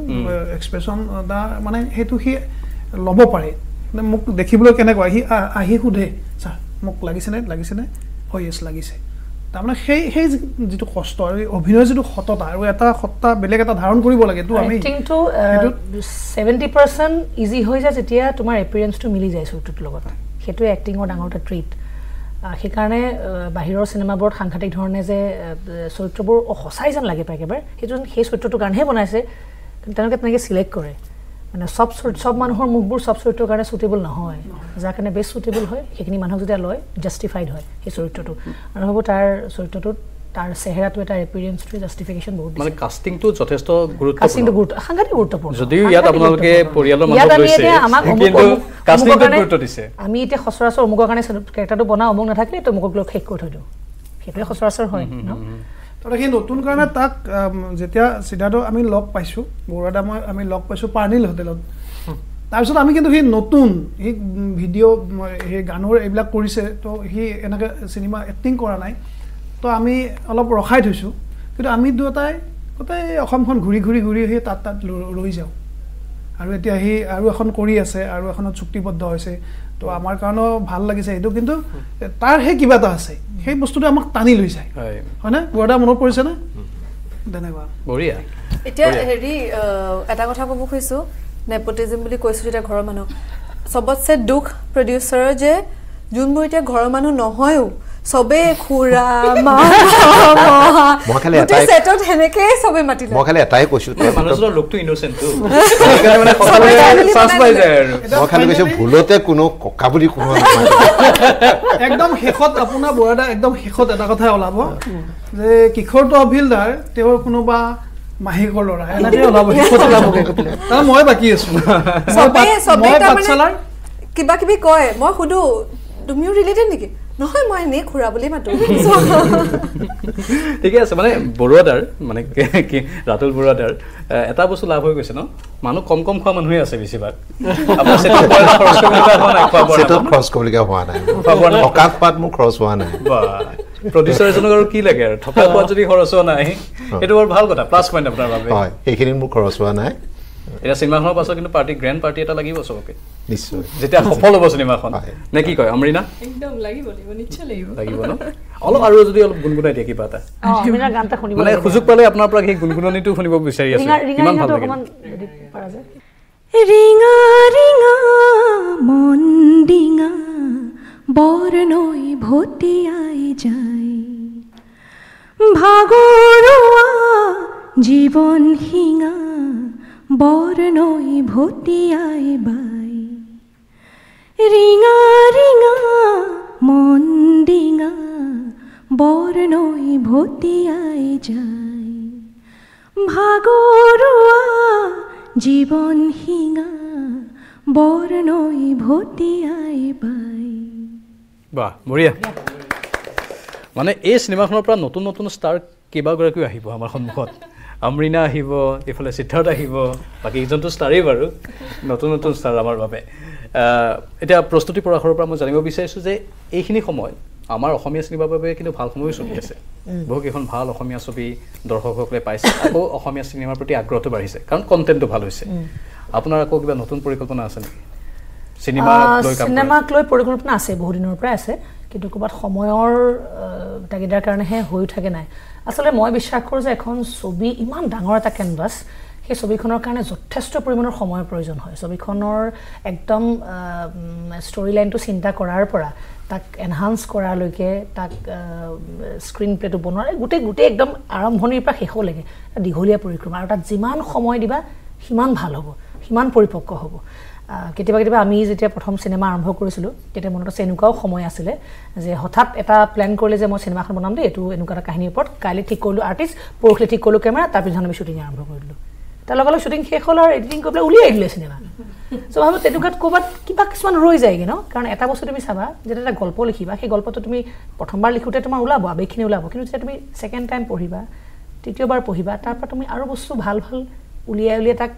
এক্সপ্ৰেশ্যন তাৰ মানে সেইটো সি ল'ব পাৰে। মোক দেখিবলৈ কেনেকুৱা সি আহি সোধে ছাৰ মোক লাগিছেনে লাগিছেনে? হয় য়েছ লাগিছে। তাৰমানে সেই সেই যিটো কষ্ট আৰু এই অভিনয়ৰ যিটো সততা আৰু এটা সত্তা বেলেগ এটা ধাৰণ কৰিব লাগে এইটো আমি সেইটোত ছেভেণ্টি পাৰ্চেণ্ট ইজি হৈ যায় যেতিয়া তোমাৰ এপিৰিয়েঞ্চটো মিলি যায় চৰিত্ৰটোৰ লগত। সেইটোৱে এক্টিঙৰ ডাঙৰ এটা ট্ৰিট সেইকাৰণে বাহিৰৰ চিনেমাবোৰত সাংঘাতিক ধৰণে যে চৰিত্ৰবোৰ সঁচাই যেন লাগে পাই একেবাৰে সেইটো সেই চৰিত্ৰটোৰ কাৰণেহে বনাইছে তেওঁলোকে তেনেকৈ চিলেক্ট কৰে। মানে চব চৰিত্ৰ চব মানুহৰ মুখবোৰ চব চৰিত্ৰৰ কাৰণে চুটেবল নহয়। যাৰ কাৰণে বেষ্ট চুটেবল হয় সেইখিনি মানুহক যেতিয়া লয় জাষ্টিফাইড হয় সেই চৰিত্ৰটো। আৰু ভাবোঁ তাৰ চৰিত্ৰটোত তাৰ চেহেৰাটো এটা এপিৰিয়েঞ্চটোৱে জাষ্টিফিকেশ্যন বহুত মানে। কাষ্টিংটো যথেষ্ট কাষ্টিংটো গুৰুত্বপূৰ্ণ গুৰুত্ব সাংঘাতিক গুৰুত্বপূৰ্ণ। যদিও ইয়াত আপোনালোকে। পৰিয়ালৰ আমি লৈছে, কিন্তু কাৰণে- গুৰুত্ব দিছে। আমি এতিয়া সচৰাচৰ অমুকৰ কাৰণে কেৰেক্টাৰটো বনাওঁ অমুক নাথাকিলে তো অমুকক লৈ শেষ কৰি থৈ দিওঁ। সেইটোৱে সচৰাচৰ হয় ন? তাৰপৰা সেই নতুন কাৰণে তাক যেতিয়া সিদ্ধাৰ্থ আমি লগ পাইছোঁ বৰুৱাদা মই আমি লগ পাইছোঁ পাৰ্নিল হোটেলত। তাৰপিছত আমি কিন্তু সি নতুন সি উম, ভিডিঅ' সেই গানৰ এইবিলাক কৰিছে তো সি এনেকৈ চিনেমা এক্টিং কৰা নাই। তো আমি অলপ ৰখাই থৈছোঁ। কিন্তু আমি দুয়োটাই গোটেই অসমখন ঘূৰি ঘূৰি ঘূৰি আহি তাত তাত ৰ- যাওঁ। আৰু এতিয়া সি আৰু এখন কৰি আছে আৰু এখনত চুক্তিবদ্ধ হৈছে। তো আমাৰ কাৰণেও ভাল লাগিছে সেইটো কিন্তু তাৰ সেই কিবা এটা আছে। সেই বস্তুটো আমাক টানি লৈ যায়। হয়। হয়নে? বৰদা মনত পৰিছেনে তেনেকুৱা। বঢ়িয়া। এতিয়া। হেৰি এটা কথা ক'ব খুজিছোঁ নেপটিজিম বুলি কৈছোঁ যেতিয়া ঘৰৰ মানুহ। চবতছে দুখ প্ৰডিউচাৰৰ যে যোনবোৰ এতিয়া ঘৰৰ মানুহ নহয়ও চবেই খুৰা মা মই খালি এটাই- ছেটত সেনেকেই চবে মাতিলে। মই খালি এটাই কৈছোঁ মানুহজনৰ লোকটো ইনচেণ্টটো চান্স পাই। যায় আৰু। মই খালি কৈছোঁ ভুলতে কোনো ককা বুলি কোনো। একদম শেষত আপোনাৰ বৰদা একদম শেষত এটা কথাই ওলাব। যে কিশোৰ তহবিলদাৰ তেওঁৰ কোনোবা মাহীকৰ ল'ৰা। এনেকৈ ওলাব। *laughs* শেষত। তাৰমানে মই বাকী আছোঁ। কিবা কিবি কয়। মই সুধো তুমিও ৰিলেটেড নেকি? নহয় মই এনেই খুৰা বুলি মাতো। *laughs* ঠিকে আছে মানে বৰুৱাদাৰ মানে কি- ৰাতুল বৰুৱাদাৰ এটা বস্তু লাভ হৈ গৈছে ন? মানুহ কম কম খোৱা মানুহে আছে বেছিভাগ। খৰচ কৰিবলগীয়া হোৱা নাই খোৱা বোৱাৰ চেটত নামত। খৰচ কৰিবলগীয়া হোৱা নাই। খোৱা বোৱাৰ নামত। সকাহ পাত মোৰ খৰচ হোৱা নাই। প্ৰডিউচাৰ এজনক আৰু কি লাগে আৰু? থকা খোৱাত যদি খৰচ হোৱা নাই সেইটো বৰ ভাল কথা প্লাছ পইণ্ট আপোনাৰ বাবে। হয় সেইখিনিত মোৰ খৰচ হোৱা নাই। এতিয়া চিনেমাখনৰ পাছত কিন্তু পাৰ্টি গ্ৰেণ্ড পাৰ্টি এটা লাগিব চবকে। নিশ্চয়। যেতিয়া সফল হ'ব চিনেমাখন। নে কি কয় অমৰিনা একদম লাগিব লাগিব নিশ্চয় লাগিব। লাগিব ন? অলপ আৰু যদি অলপ গুণগুণাই দিয়ে কিবা এটা। মানে। সুযোগ পালে আপোনাৰ পৰা সেই গুণগুণনিটো শুনিব বিচাৰি আছো। কিমান ভাল যায়। ৰিঙা ৰিঙা মন ডিঙা বৰ্ণই ভটিয়াই যায়। ভাগৰুৱা জীৱন শিঙা বৰ্ণই ভটিয়াই বাই। ৰিঙা ৰিঙা মন ডিঙা বৰ্ণই ভটিয়াই যায় ভাগৰুৱা জীৱন শিঙা বৰ্ণই ভটিয়াই বাই। বাহ, বঢ়িয়া। মানে এই চিনেমাখনৰ পৰা নতুন নতুন ষ্টাৰ কেইবাগৰাকীও আহিব আমাৰ সন্মুখত। আমৰিনা আহিব এইফালে সিদ্ধাৰ্থ আহিব বাকী ইজনটো ষ্টাৰেই বাৰু নতুন নতুন ষ্টাৰ আমাৰ বাবে। এতিয়া প্ৰস্তুতি পৰাশৰৰ পৰা মই জানিব বিচাৰিছোঁ যে এইখিনি সময় আমাৰ অসমীয়া চিনেমাৰ বাবে কিন্তু ভাল সময়ো চলি আছে। বহুকেইখন ভাল অসমীয়া ছবি দৰ্শকসকলে পাইছে আকৌ অসমীয়া চিনেমাৰ প্ৰতি আগ্ৰহটো বাঢ়িছে কাৰণ কণ্টেণ্টটো ভাল হৈছে। আপোনাৰ আকৌ কিবা নতুন পৰিকল্পনা আছে নেকি? চিনেমাক লৈ পৰিকল্পনা আছে বহুদিনৰ পৰাই আছে। কিন্তু ক'ৰবাত সময়ৰ তাগিদাৰ কাৰণেহে হৈ থাকে নাই। আচলতে মই বিশ্বাস কৰোঁ যে এখন ছবি ইমান ডাঙৰ এটা কেনভাছ সেই ছবিখনৰ কাৰণে যথেষ্ট পৰিমাণৰ সময়ৰ প্ৰয়োজন হয়। ছবিখনৰ একদম ষ্টৰি লাইনটো চিন্তা কৰাৰ পৰা তাক এনহান্স কৰালৈকে তাক স্ক্ৰীন প্লেটো বনোৱাৰ এই গোটেই গোটেই একদম আৰম্ভণিৰ পৰা শেষলৈকে দীঘলীয়া পৰিক্ৰমা। আৰু তাত যিমান সময় দিবা সিমান ভাল হ'ব সিমান পৰিপক্ক হ'ব। কেতিয়াবা কেতিয়াবা আমি যেতিয়া প্ৰথম চিনেমা আৰম্ভ কৰিছিলোঁ তেতিয়া মনত আছে এনেকুৱাও সময় আছিলে যে হঠাৎ এটা প্লেন কৰিলে যে মই চিনেমাখন বনাম দেই এইটো এনেকুৱা এটা কাহিনীৰ ওপৰত কাইলৈ ঠিক কৰিলোঁ আৰ্টিষ্ট পৰহিলৈ ঠিক কৰিলোঁ কেমেৰা তাৰপিছত আমি শ্বুটিং আৰম্ভ কৰি দিলোঁ। তাৰ লগে লগে শ্বুটিং শেষ হ'ল আৰু এডিটিং কৰি পেলাই উলিয়াই দিলে চিনেমা চ' ভাবোঁ তেনেকুৱাত ক'ৰবাত কিবা কিছুমান ৰৈ যায়গৈ ন? কাৰণ এটা বস্তু তুমি চাবা যেতিয়া এটা গল্প লিখিবা সেই গল্পটো তুমি প্ৰথমবাৰ লিখোঁতে তোমাৰ ওলাব আৱেগখিনি ওলাব। কিন্তু যেতিয়া তুমি ছেকেণ্ড টাইম পঢ়িবা তৃতীয়বাৰ পঢ়িবা তাৰ পৰা তুমি আৰু বস্তু ভাল ভাল উলিয়াই উলিয়াই তাক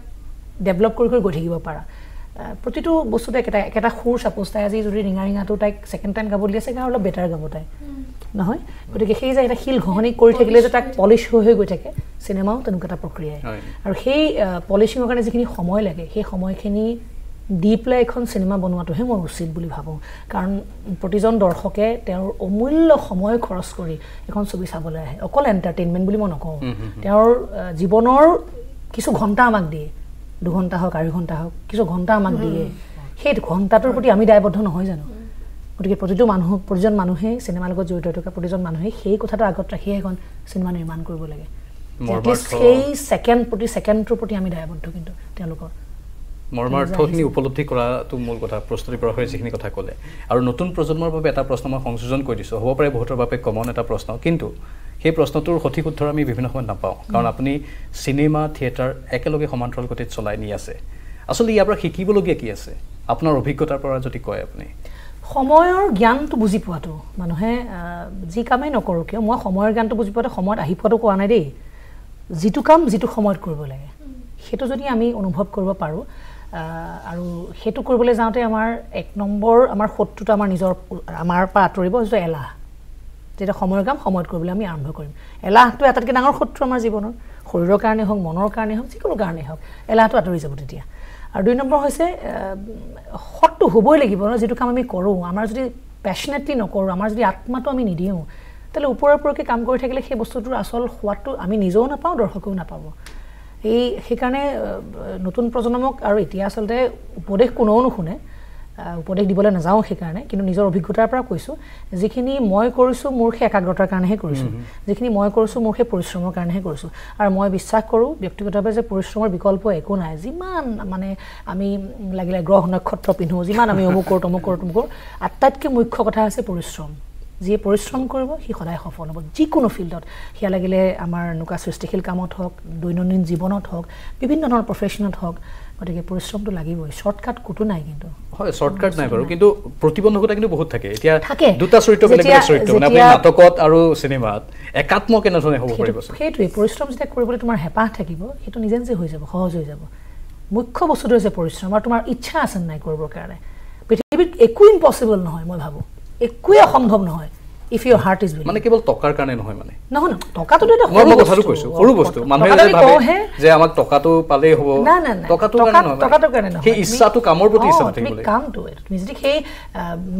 ডেভেলপ কৰি কৰি গৈ থাকিব পাৰা। প্ৰতিটো বস্তুতে একেটা একেটা সুৰ চাপ'জ তাই আজি যদি ৰিঙা ৰিঙাটো তাইক ছেকেণ্ড টাইম গাব দিছে গান অলপ বেটাৰ গাব তাই। নহয়? গতিকে সেই যে এটা শিল ঘঁহনি কৰি থাকিলে যে তাক পলিচ হৈ হৈ গৈ থাকে চিনেমাও তেনেকুৱা এটা প্ৰক্ৰিয়াই। হয়। আৰু সেই পলিচিঙৰ কাৰণে যিখিনি সময় লাগে সেই সময়খিনি দি পেলাই এখন চিনেমা বনোৱাটোহে মই উচিত বুলি ভাবোঁ। কাৰণ প্ৰতিজন দৰ্শকে তেওঁৰ অমূল্য সময় খৰচ কৰি এখন ছবি চাবলৈ আহে। অকল এণ্টাৰটেইনমেণ্ট বুলি মই নকওঁ। তেওঁৰ জীৱনৰ কিছু ঘণ্টা আমাক দিয়ে। দুঘণ্টা হওক আঢ়ৈ ঘণ্টা হওক কিছু ঘণ্টা আমাক দিয়ে। সেই ঘণ্টাটোৰ প্ৰতি আমি দায়বদ্ধ নহয় জানো? গতিকে প্ৰতিটো মানুহ প্ৰতিজন মানুহেই চিনেমাৰ লগত জড়িত হৈ থকা প্ৰতিজন মানুহেই সেই কথাটো আগত ৰাখিয়ে এখন চিনেমা নিৰ্মাণ কৰিব লাগে। সেই ছেকেণ্ড প্ৰতি ছেকেণ্ডটোৰ প্ৰতি আমি দায়বদ্ধ কিন্তু তেওঁলোকৰ। মৰ্মাৰ্থখিনি উপলব্ধি কৰাটো মূল কথা প্ৰস্তুতি পৰাশৰে যিখিনি কথা ক'লে। আৰু নতুন প্ৰজন্মৰ বাবে এটা প্ৰশ্ন মই সংযোজন কৰি দিছোঁ। হ'ব পাৰে বহুতৰ বাবে কমন এটা প্ৰশ্ন কিন্তু সেই প্ৰশ্নটোৰ সঠিক উত্তৰ আমি বিভিন্ন সময়ত নাপাওঁ। কাৰণ আপুনি চিনেমা থিয়েটাৰ একেলগে সমান্তৰাল গতিত চলাই নি আছে। আচলতে ইয়াৰ পৰা শিকিবলগীয়া কি আছে? আপোনাৰ অভিজ্ঞতাৰ পৰা যদি কয় আপুনি। সময়ৰ জ্ঞানটো বুজি পোৱাটো। মানুহে যি কামেই নকৰোঁ কিয় মই সময়ৰ জ্ঞানটো বুজি পোৱাটো সময়ত আহি পোৱাটো কোৱা নাই দেই। যিটো কাম যিটো সময়ত কৰিব লাগে। সেইটো যদি আমি অনুভৱ কৰিব পাৰোঁ আৰু সেইটো কৰিবলৈ যাওঁতে আমাৰ এক নম্বৰ আমাৰ শত্ৰুটো আমাৰ নিজৰ আমাৰ পৰা আঁতৰিব যিটো এলাহ। যেতিয়া সময়ৰ কাম সময়ত কৰিবলৈ আমি আৰম্ভ কৰিম। এলাহটো আটাইতকৈ ডাঙৰ শত্ৰু আমাৰ জীৱনৰ শৰীৰৰ কাৰণে হওক মনৰ কাৰণে হওক যিকোনো কাৰণেই হওক এলাহটো আঁতৰি যাব তেতিয়া। আৰু দুই নম্বৰ হৈছে সৎটো হ'বই লাগিব ন যিটো কাম আমি কৰোঁ। আমাৰ যদি পেশ্যনেটলি নকৰোঁ আমাৰ যদি আত্মাটো আমি নিদিওঁ তেতিয়াহ'লে ওপৰে ওপৰকৈ কাম কৰি থাকিলে সেই বস্তুটোৰ আচল সোৱাদটো আমি নিজেও নাপাওঁ দৰ্শকেও নাপাব। এই সেইকাৰণে নতুন প্ৰজন্মক আৰু এতিয়া আচলতে উপদেশ কোনেও নুশুনে। উপদেশ দিবলৈ নাযাওঁ সেইকাৰণে কিন্তু নিজৰ অভিজ্ঞতাৰ পৰা কৈছোঁ যিখিনি মই কৰিছোঁ মোৰ সেই একাগ্ৰতাৰ কাৰণেহে কৰিছোঁ যিখিনি মই কৰিছোঁ মোৰ সেই পৰিশ্ৰমৰ কাৰণেহে কৰিছোঁ। আৰু মই বিশ্বাস কৰোঁ ব্যক্তিগতভাৱে যে পৰিশ্ৰমৰ বিকল্প একো নাই যিমান মানে আমি লাগিলে গ্ৰহ নক্ষত্ৰ পিন্ধোঁ যিমান আমি অমুক কৰোঁ তমুক কৰোঁ তমুক কৰোঁ আটাইতকৈ মুখ্য কথা হৈছে পৰিশ্ৰম। যিয়ে পৰিশ্ৰম কৰিব সি সদায় সফল হ'ব। যিকোনো ফিল্ডত সেয়া লাগিলে আমাৰ এনেকুৱা সৃষ্টিশীল কামত হওক দৈনন্দিন জীৱনত হওক বিভিন্ন ধৰণৰ প্ৰফেশ্যনত হওক গতিকে পৰিশ্ৰমটো লাগিবই। শ্বৰ্টকাট ক'তো নাই কিন্তু। হয় শ্বৰ্টকাট নাই বাৰু কিন্তু প্ৰতিবন্ধকতা কিন্তু বহুত থাকে। এতিয়া। দুটা চৰিত্ৰ বেলেগ বেলেগ চৰিত্ৰ মানে আপুনি নাটকত আৰু চিনেমাত একাত্ম কেনেধৰণে হ'ব পাৰিব সেইটো- সেইটোৱেই পৰিশ্ৰম যেতিয়া কৰিবলৈ তোমাৰ হেঁপাহ থাকিব সেইটো নিজে নিজে হৈ যাব সহজ হৈ যাব। মুখ্য বস্তুটো হৈছে পৰিশ্ৰম আৰু তোমাৰ ইচ্ছা আছে নাই কৰিবৰ কাৰণে। পৃথিৱীত একো ইম্পচিবল নহয় মই ভাবোঁ। একোৱেই অসম্ভৱ নহয়। ইফ ইয়ৰ হাৰ্ট ইজ মানে কেৱল টকাৰ কাৰণে নহয় মানে। নহয় নহয় টকাটোতো এটা সৰু কথাটো। কৈছো সৰু বস্তু। মানুহে টকাটো যে ভাবে যে আমাক টকাটো পালেই হ'ব। না না না টকাটোৰ টকা- কাৰণে নহয় মানে। টকাটোৰ কাৰণে নহয়। সেই ইচ্ছাটো কামৰ প্ৰতি ইচ্ছা থাকিব লাগে কামটো। তুমি যদি সেই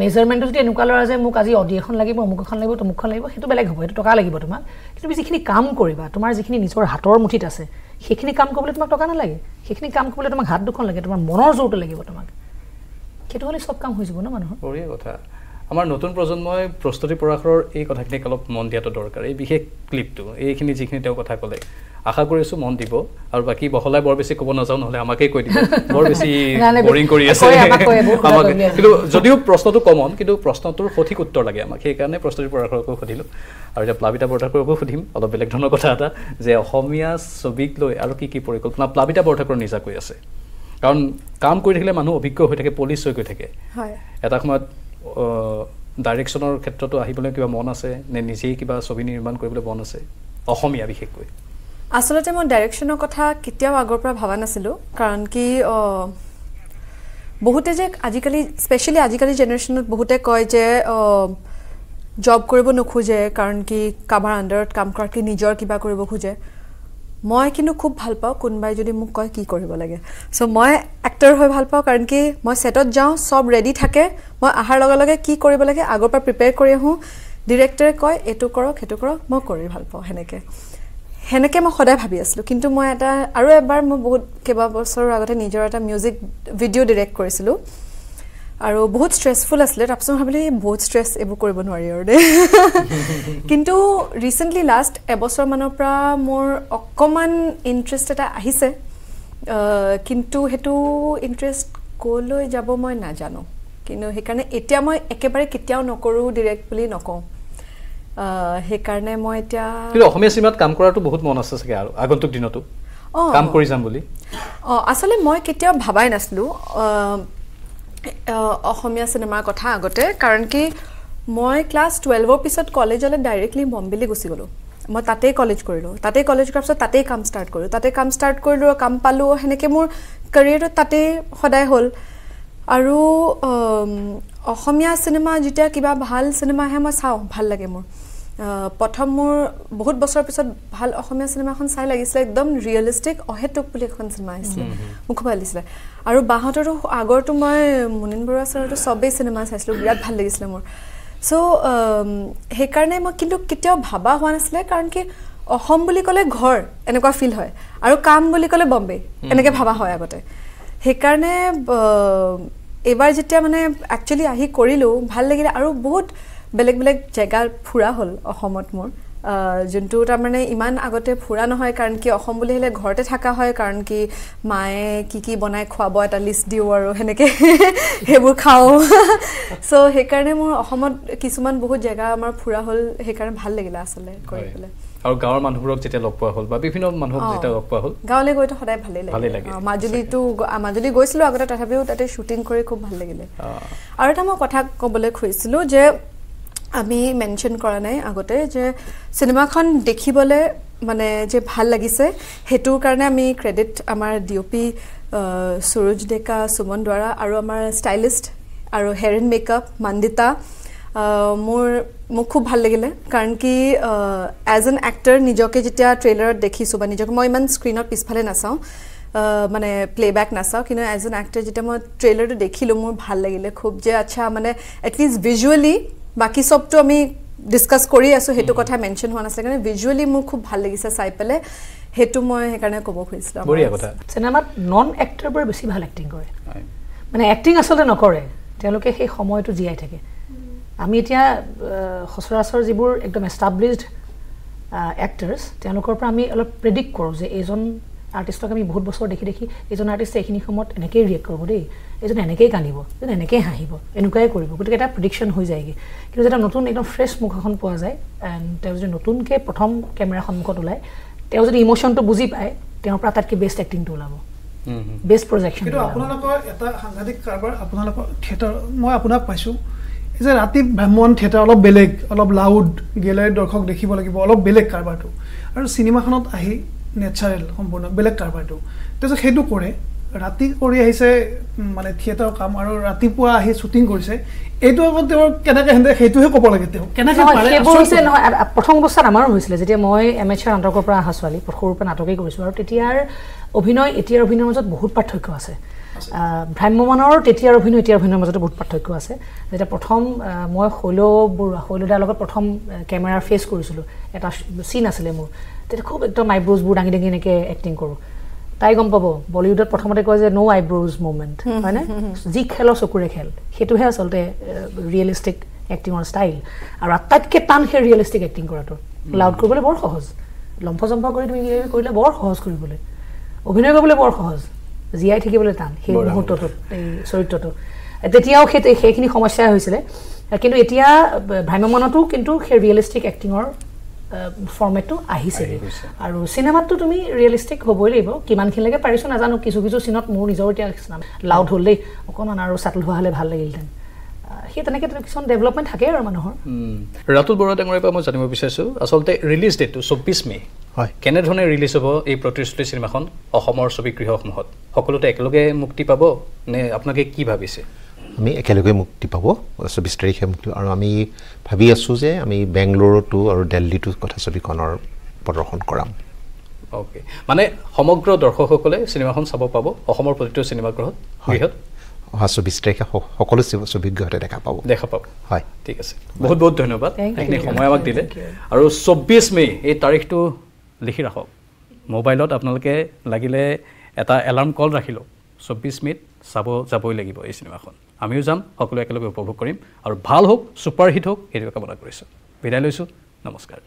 মেজাৰমেণ্টটো যদি এনেকুৱা ল'ৰা যে মোক আজি অডি এখন লাগিব অমুক এখন লাগিব তমুকখন লাগিব সেইটো বেলেগ হ'ব সেইটো টকা লাগিব তোমাক। কিন্তু তুমি যিখিনি কাম কৰিবা তোমাৰ যিখিনি নিজৰ হাতৰ মুঠিত আছে সেইখিনি কাম কৰিবলৈ তোমাক টকা নালাগে। সেইখিনি কাম কৰিবলৈ তোমাক হাত দুখন লাগে তোমাৰ মনৰ জোৰটো লাগিব তোমাক। সেইটো হ'লে চব কাম হৈ যাব ন মানুহৰ? কথা। আমাৰ নতুন প্ৰজন্মই প্ৰস্তুতি পৰাশৰৰ এই কথাখিনিক অলপ মন দিয়াটো দৰকাৰ। এই বিশেষ ক্লিপটো এইখিনি যিখিনি তেওঁ কথা ক'লে আশা কৰিছোঁ মন দিব। আৰু বাকী বহলাই বৰ বেছি ক'ব নাযাওঁ নহ'লে আমাকেই কৈ দিব। বৰ বেছি *laughs* বৰিং কৰি আছে। আমাক। কিন্তু যদিও প্ৰশ্নটো কমন কিন্তু প্ৰশ্নটোৰ সঠিক উত্তৰ লাগে আমাক। সেইকাৰণে প্ৰস্তুতি পৰাশৰকো সুধিলোঁ। আৰু এতিয়া প্লাবিতা বৰঠাকুৰকো সুধিম অলপ বেলেগ ধৰণৰ কথা এটা যে অসমীয়া ছবিক লৈ আৰু কি কি পৰিকল্পনা প্লাবিতা বৰঠাকুৰ নিজাকৈ আছে। কাৰণ কাম কৰি থাকিলে মানুহ অভিজ্ঞ হৈ থাকে পলিচ হৈ গৈ থাকে। এটা সময়ত ডাইৰেকশ্যনৰ ক্ষেত্ৰতো আহিবলৈ কিবা মন আছে নে নিজেই কিবা ছবি নিৰ্মাণ কৰিবলৈ মন আছে? অসমীয়া বিশেষকৈ। আচলতে মই ডাইৰেকশ্যনৰ কথা কেতিয়াও আগৰ পৰা ভবা নাছিলোঁ কাৰণ কি বহুতে যে আজিকালি স্পেচিয়েলি আজিকালি জেনেৰেশ্যনত বহুতে কয় যে জব কৰিব নোখোজে কাৰণ কি কাৰোবাৰ আণ্ডাৰত কাম কৰাতকৈ নিজৰ কিবা কৰিব খোজে। মই কিন্তু খুব ভাল পাওঁ কোনোবাই যদি মোক কয় কি কৰিব লাগে। চ' মই এক্টৰ হৈ ভাল পাওঁ কাৰণ কি মই ছেটত যাওঁ চব ৰেডি থাকে। মই অহাৰ লগে লগে কি কৰিব লাগে আগৰ পৰা প্ৰিপেয়াৰ কৰি আহোঁ। ডিৰেক্টৰে কয় এইটো কৰক সেইটো কৰক মই কৰি ভাল পাওঁ সেনেকৈ। সেনেকৈ মই সদায় ভাবি আছিলোঁ। কিন্তু মই এটা আৰু এবাৰ মই বহুত কেইবা বছৰৰ আগতে নিজৰ এটা মিউজিক ভিডিঅ' ডিৰেক্ট কৰিছিলোঁ। আৰু বহুত ষ্ট্ৰেছফুল আছিলে। তাৰপিছত ভাবিলোঁ এই বহুত ষ্ট্ৰেছ এইবোৰ কৰিব নোৱাৰি আৰু দেই। *laughs* কিন্তু ৰিচেণ্টলি লাষ্ট এবছৰমানৰ পৰা মোৰ অকণমান ইণ্টাৰেষ্ট এটা আহিছে। আহ, কিন্তু সেইটো ইণ্টাৰেষ্ট ক'লৈ যাব মই নাজানো। কিন্তু সেইকাৰণে এতিয়া মই একেবাৰে কেতিয়াও নকৰোঁ ডিৰেক্ট বুলি নকওঁ। সেইকাৰণে মই এতিয়া কিন্তু অসমীয়া চিনেমাত কাম কৰাটো বহুত মন আছে চাগে আৰু আগন্তুক দিনতো। অঁ। কাম কৰি যাম বুলি। অঁ আচলতে মই কেতিয়াও ভাবাই নাছিলোঁ। অসমীয়া চিনেমাৰ কথা আগতে কাৰণ কি মই ক্লাছ টুৱেলভৰ পিছত কলেজলৈ ডাইৰেক্টলি বম্বেলৈ গুচি গ'লোঁ। মই তাতেই কলেজ কৰিলোঁ। তাতেই কলেজ কৰাৰ পিছত তাতেই কাম ষ্টাৰ্ট কৰিলোঁ। তাতেই কাম ষ্টাৰ্ট কৰিলোঁ কাম পালোঁ সেনেকৈ মোৰ কেৰিয়াৰটো তাতেই সদায় হ'ল। আৰু অসমীয়া চিনেমা যেতিয়া কিবা ভাল চিনেমা আহে মই চাওঁ ভাল লাগে মোৰ। প্ৰথম মোৰ বহুত বছৰৰ পিছত ভাল অসমীয়া চিনেমা এখন চাই লাগিছিলে একদম ৰিয়েলিষ্টিক অহেতুক বুলি এখন চিনেমা আহিছিলে মোক খুব ভাল লাগিছিলে আৰু বাহঁতৰো আগৰটো মই মুনীন বৰুৱা ছাৰতো চবেই চিনেমা চাইছিলোঁ বিৰাট ভাল লাগিছিলে মোৰ। চ' সেইকাৰণে মই কিন্তু কেতিয়াও ভাবা হোৱা নাছিলে কাৰণ কি অসম বুলি ক'লে ঘৰ এনেকুৱা ফিল হয় আৰু কাম বুলি ক'লে বম্বে এনেকৈ ভাবা হয় আগতে। সেইকাৰণে এইবাৰ যেতিয়া মানে একচুৱেলি আহি কৰিলোঁ ভাল লাগিলে আৰু বহুত বেলেগ বেলেগ জেগা ফুৰা হ'ল অসমত মোৰ। যোনটো তাৰমানে ইমান আগতে ফুৰা নহয় কাৰণ কি অসম বুলি হ'লে ঘৰতে থকা হয় কাৰণ কি মায়ে কি কি বনাই খুৱাব এটা লিষ্ট দিওঁ আৰু সেনেকৈ *laughs* সেইবোৰ খাওঁ। *laughs* চ' সেইকাৰণে মোৰ অসমত কিছুমান বহুত জেগা আমাৰ ফুৰা হ'ল সেইকাৰণে ভাল লাগিলে আচলতে কৰি। পেলাই। আৰু গাঁৱৰ মানুহবোৰক যেতিয়া লগ পোৱা হ'ল বা বিভিন্ন মানুহক। যেতিয়া লগ পোৱা হ'ল গাঁৱলৈ গৈতো সদায় ভালেই লাগে। আ, মাজুলী গৈছিলোঁ আগতে তথাপিও তাতে শ্বুটিং কৰি খুব ভাল লাগিলে। আৰু এটা মই কথা ক'বলৈ খুজিছিলোঁ যে আমি মেনশ্যন কৰা নাই আগতে যে চিনেমাখন দেখিবলৈ মানে যে ভাল লাগিছে সেইটোৰ কাৰণে আমি ক্ৰেডিট আমাৰ D O' P Suraj Deka Suman দুৱাৰা আৰু আমাৰ ষ্টাইলিষ্ট আৰু হেয়াৰ এণ্ড মেকআপ মান্দিতা মোৰ মোক খুব ভাল লাগিলে। কাৰণ কি এজ এন এক্টৰ নিজকে যেতিয়া ট্ৰেইলাৰত দেখিছোঁ বা নিজকে মই ইমান স্ক্ৰীণত পিছফালে নাচাওঁ মানে প্লেবেক নাচাওঁ কিন্তু এজ এন এক্টৰ যেতিয়া মই ট্ৰেইলাৰটো দেখিলোঁ মোৰ ভাল লাগিলে খুব যে আচ্ছা মানে এটলিষ্ট ভিজুৱেলি বাকী চবটো আমি ডিছকাছ কৰি আছোঁ সেইটো কথা মেনশ্যন হোৱা নাছিলে কাৰণে ভিজুৱেলি মোৰ খুব ভাল লাগিছে চাই পেলাই সেইটো মই সেইকাৰণে ক'ব খুজিছিলোঁ আমাৰ বঢ়িয়া কথা। চিনেমাত নন এক্টৰবোৰে বেছি ভাল এক্টিং কৰে। মানে এক্টিং আচলতে নকৰে তেওঁলোকে সেই সময়টো জীয়াই থাকে। আমি এতিয়া সচৰাচৰ যিবোৰ একদম এষ্টাব্লিছড এক্টাৰ্ছ তেওঁলোকৰ পৰা আমি অলপ প্ৰেডিক্ট কৰোঁ যে এইজন আৰ্টিষ্টক আমি বহুত বছৰ দেখি দেখি এইজন আৰ্টিষ্টে এইখিনি সময়ত এনেকেই ৰিয়েক্ট কৰিব দেই। এইজন এনেকেই কান্দিব এইজন এনেকেই হাঁহিব এনেকুৱাই কৰিব। গতিকে এটা প্ৰিডিকশ্যন হৈ যায়গৈ। কিন্তু যেতিয়া নতুন একদম ফ্ৰেছ মুখ এখন পোৱা যায় এণ্ড তেওঁ যদি নতুনকৈ প্ৰথম কেমেৰা সন্মুখত ওলায় তেওঁ যদি ইম'শ্যনটো বুজি পায় তেওঁৰ পৰা আটাইতকৈ বেষ্ট এক্টিংটো ওলাব। বেষ্ট প্ৰজেকশ্যন কিন্তু আপোনালোকৰ এটা সাংঘাতিক কাৰবাৰ আপোনালোকৰ থিয়েটাৰ মই আপোনাক পাইছোঁ যে ৰাতি ভ্ৰাম্যমান থিয়েটাৰ অলপ বেলেগ অলপ লাউড গেলেৰীত দৰ্শক দেখিব লাগিব অলপ বেলেগ কাৰবাৰটো। আৰু চিনেমাখনত আহি নেচাৰেল সম্পূৰ্ণ বেলেগ কাৰবাৰটো। তাৰপিছত সেইটো কৰে ৰাতি কৰি আহিছে মানে থিয়েটাৰৰ কাম আৰু ৰাতিপুৱা আহি শ্বুটিং কৰিছে। এইটো আকৌ তেওঁৰ কেনেকৈ সেনেকৈ সেইটোহে ক'ব লাগে তেওঁ। কেনেকৈ নহয় হৈছে প্ৰথম অৱস্থাত আমাৰো হৈছিলে। যেতিয়া মই এম এইচ আৰ নাটকৰ পৰা অহা ছোৱালী সৰুৰ পৰা নাটকেই কৰিছোঁ আৰু তেতিয়াৰ অভিনয় এতিয়াৰ অভিনয়ৰ মাজত বহুত পাৰ্থক্য আছে। ভ্ৰাম্যমানৰ তেতিয়াৰ অভিনয় এতিয়াৰ অভিনয়ৰ মাজতো বহুত পাৰ্থক্য আছে। যেতিয়া প্ৰথম মই শৈল বৰুৱা শৈলদাৰ লগত প্ৰথম কেমেৰাৰ ফেচ কৰিছিলোঁ এটা চিন আছিলে মোৰ। তেতিয়া খুব একদম আইব্ৰ'জবোৰ দাঙি দাঙি এনেকৈ এক্টিং কৰোঁ। তাই গম পাব বলিউডত প্ৰথমতে কয় যে ন' আইব্ৰ'জ মুভমেণ্ট হয়নে? যি খেলৰ চকুৰে খেল সেইটোহে আচলতে ৰিয়েলিষ্টিক এক্টিঙৰ ষ্টাইল আৰু আটাইতকৈ টান সেই ৰিয়েলিষ্টিক এক্টিং কৰাটো। লাউড কৰিবলৈ বৰ সহজ। লম্ফ চম্ফ কৰি তুমি কৰিলে বৰ সহজ কৰিবলৈ। অভিনয় কৰিবলৈ বৰ সহজ। জীয়াই থাকিবলৈ টান সেই মুহূৰ্তটোত এই চৰিত্ৰটো। তেতিয়াও সেই সেইখিনি সমস্যাই হৈছিলে। কিন্তু এতিয়া ভ্ৰাম্যমানতো কিন্তু সেই ৰিয়েলিষ্টিক এক্টিঙৰ ফৰ্মেটটো আহিছে। আৰু চিনেমাততো তুমি ৰিয়েলিষ্টিক হ'বই লাগিব। কিমানখিনিলৈকে পাৰিছোঁ নাজানো কিছু কিছু চিনত মোৰ নিজৰ এতিয়া লাউড হ'ল দেই। অকণমান আৰু চাটল হোৱা হ'লে ভাল লাগিলহেঁতেন সেই তেনেকৈ তেনে কিছুমান ডেভেলপমেণ্ট থাকে আৰু মানুহৰ। ৰাতুল বৰুৱা ডাঙৰীৰ পৰা মই জানিব বিচাৰিছোঁ আচলতে ৰিলিজ ডেটটো চৌব্বিছ মে' হয়। কেনেধৰণে ৰিলিজ হ'ব এই প্ৰতিশ্ৰুতি চিনেমাখন অসমৰ ছবিগৃহসমূহত সকলোতে একেলগে মুক্তি পাব নে আপোনালোকে কি ভাবিছে? আমি একেলগে মুক্তি পাব চৌবিছ তাৰিখে মুক্তি আৰু আমি ভাবি আছোঁ যে আমি বেংগলোৰতো আৰু দিল্লীতো কথাছবিখনৰ প্ৰদৰ্শন কৰাম। অ'কে মানে সমগ্ৰ দৰ্শকসকলে চিনেমাখন চাব পাব অসমৰ প্ৰতিটো চিনেমাগৃহত হয়। গৃহত অহা চৌবিছ তাৰিখে সকলো ছবি- ছবিগৃহতে দেখা পাব। দেখা পাব। হয়। ঠিক আছে। বহুত বহুত ধন্যবাদ. এইখিনি সময় আমাক দিলে. আৰু চৌব্বিছ মে' এই তাৰিখটো লিখি ৰাখক। মোবাইলত আপোনালোকে লাগিলে এটা এলাৰ্ম কল ৰাখি লওক। চৌব্বিছ মে'ত চাব যাবই লাগিব এই চিনেমাখন। আমিও যাম সকলোৱে একেলগে উপভোগ কৰিম। আৰু ভাল হওক ছুপাৰ হিট হওক সেইটোৱে কামনা কৰিছোঁ বিদায় লৈছোঁ নমস্কাৰ।